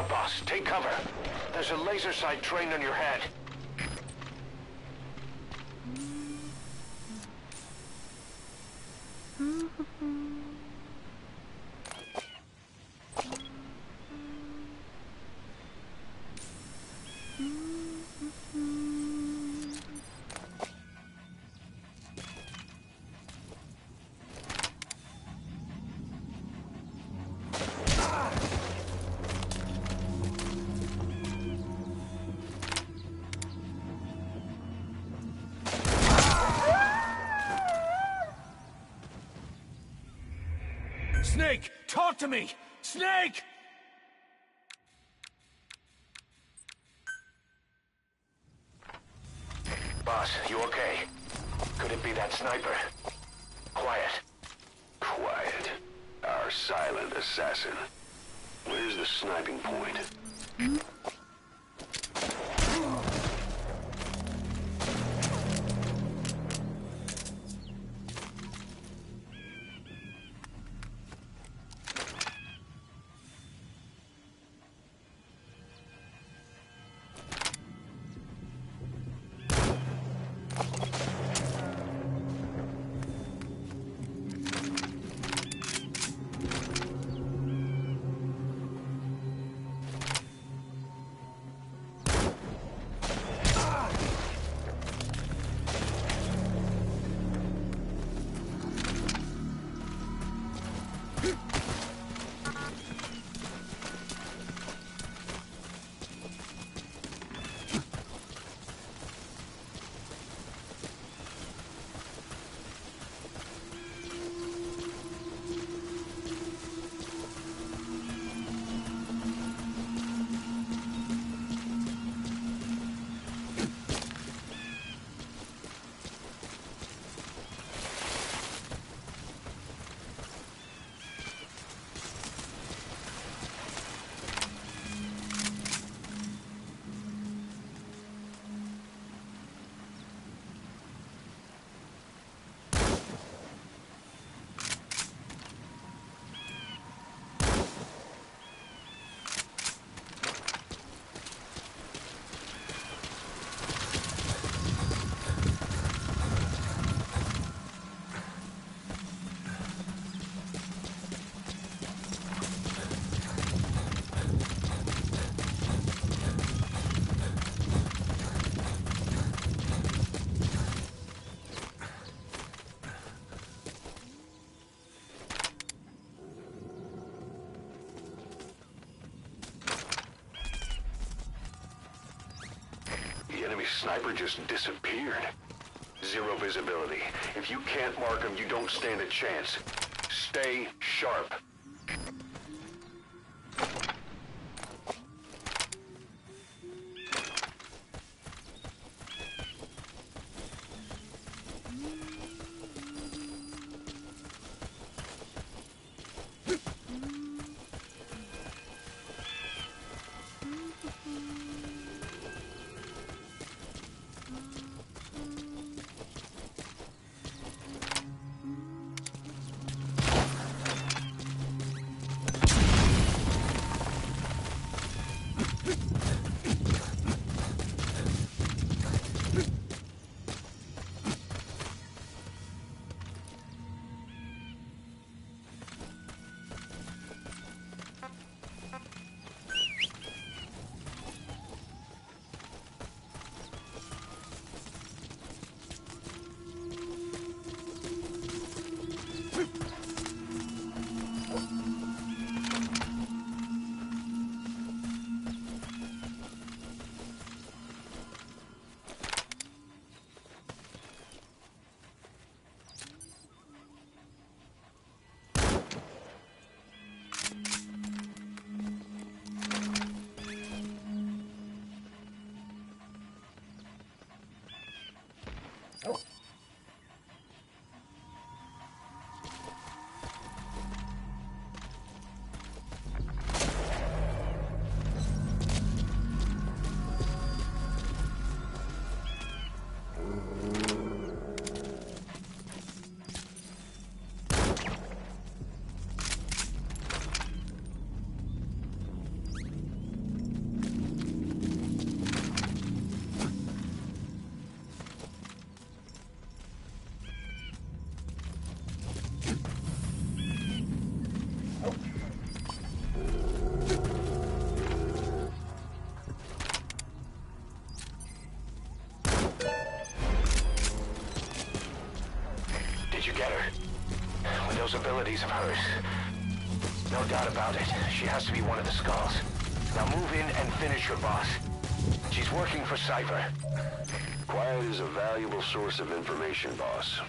S3: Boss. Take cover. There's a laser sight trained on your head.
S23: To me! Snake!
S3: Sniper just disappeared. Zero visibility. If you can't mark him, you don't stand a chance. Stay sharp. Get her? With those abilities of hers. No doubt about it. She has to be one of the skulls. Now move in and finish your boss. She's working for Cipher.
S1: Quiet is a valuable source of information, boss.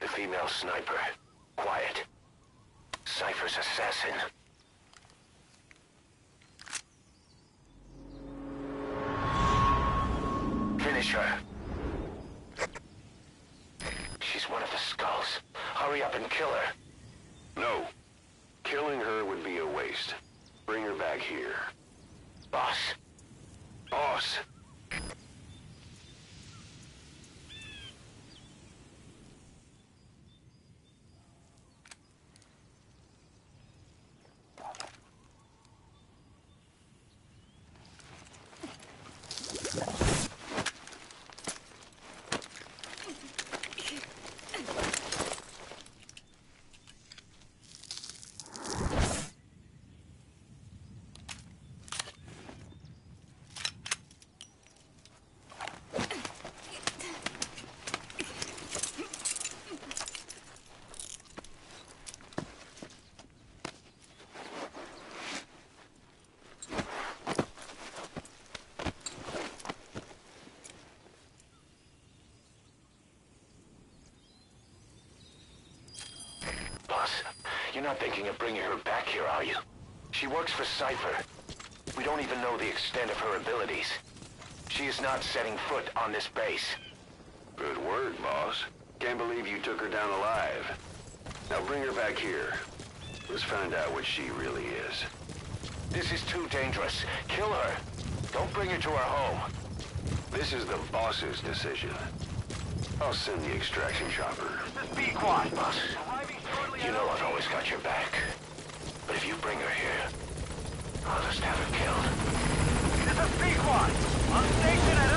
S3: The female sniper. Quiet. Cipher's assassin. Hurry up and kill her.
S1: No. Killing her would be a waste. Bring her back here.
S3: Boss.
S1: Boss.
S3: Boss, you're not thinking of bringing her back here, are you? She works for Cipher. We don't even know the extent of her abilities. She is not setting foot on this base.
S1: Good word, boss. Can't believe you took her down alive. Now bring her back here. Let's find out what she really is.
S3: This is too dangerous. Kill her. Don't bring her to our home.
S1: This is the boss's decision. I'll send the extraction chopper.
S3: Be quiet, boss. You know I've always got your back. But if you bring her here, I'll just have her killed.
S5: This is Pequod, on station at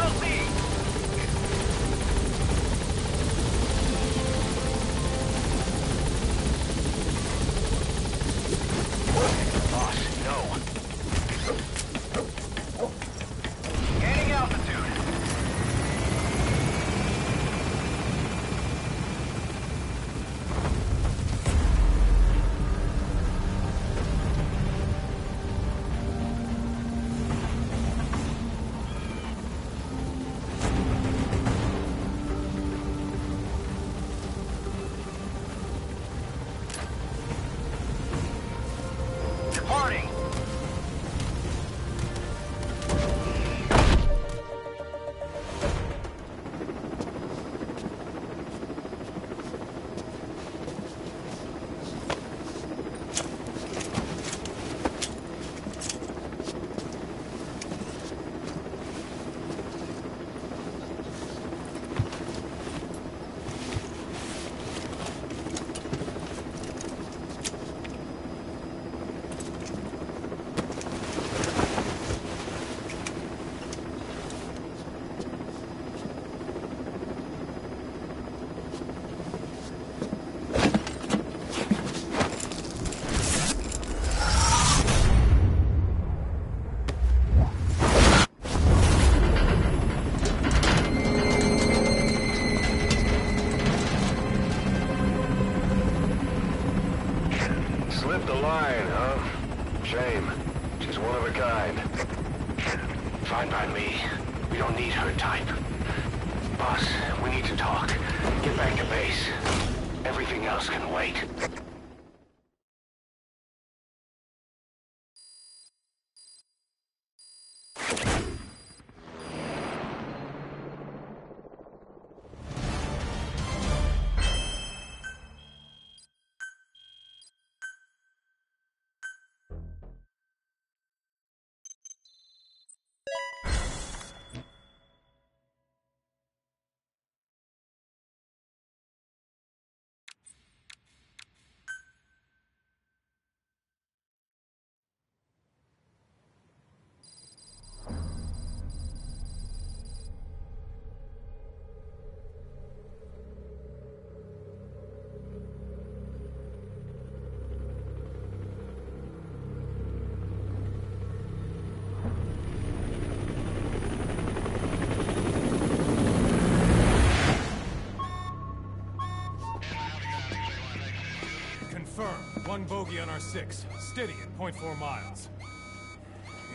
S23: Six, steady at 0.4 miles.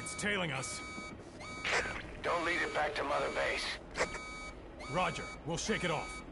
S23: It's tailing us.
S3: Don't lead it back to Mother Base.
S23: Roger, we'll shake it off.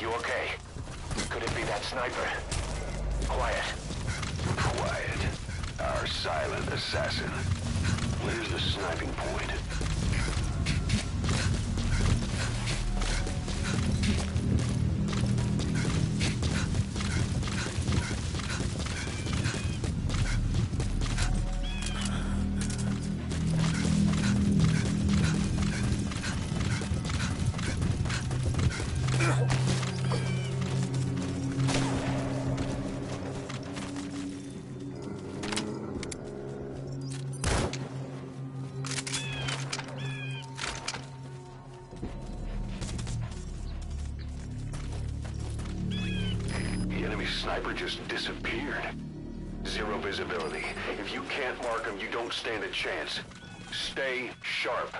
S3: You okay? Could it be that sniper? Quiet.
S1: Quiet. Our silent assassin. Where's the sniping point? Chance. Stay sharp.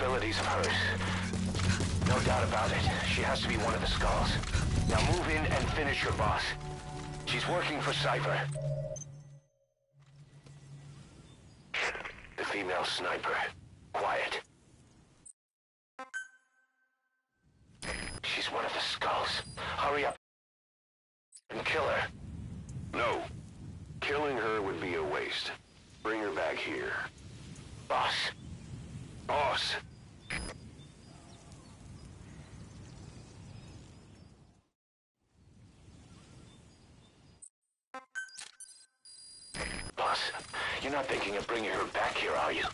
S3: Abilities of hers. No doubt about it. She has to be one of the Skulls. Now move in and finish your boss. She's working for Cipher. The female sniper. Quiet. She's one of the Skulls. Hurry up and kill her.
S1: No. Killing her would be a waste. Bring her back here.
S3: Boss.
S1: Boss.
S3: Boss, you're not thinking of bringing her back here, are you?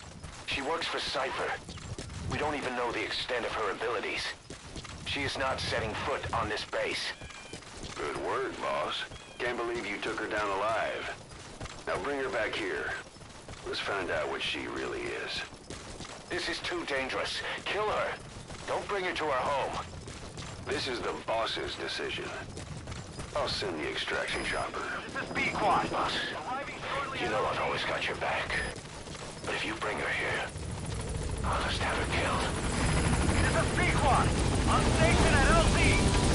S3: She works for Cipher. We don't even know the extent of her abilities. She is not setting foot on this base.
S1: Good word, boss. Can't believe you took her down alive. Now bring her back here. Let's find out what she really is.
S3: This is too dangerous. Kill her. Don't bring her to our home.
S1: This is the boss's decision. I'll send the extraction chopper.
S3: This is Pequod. Boss, you know I've always got your back. But if you bring her here, I'll just have her killed.
S5: This is Pequod. On station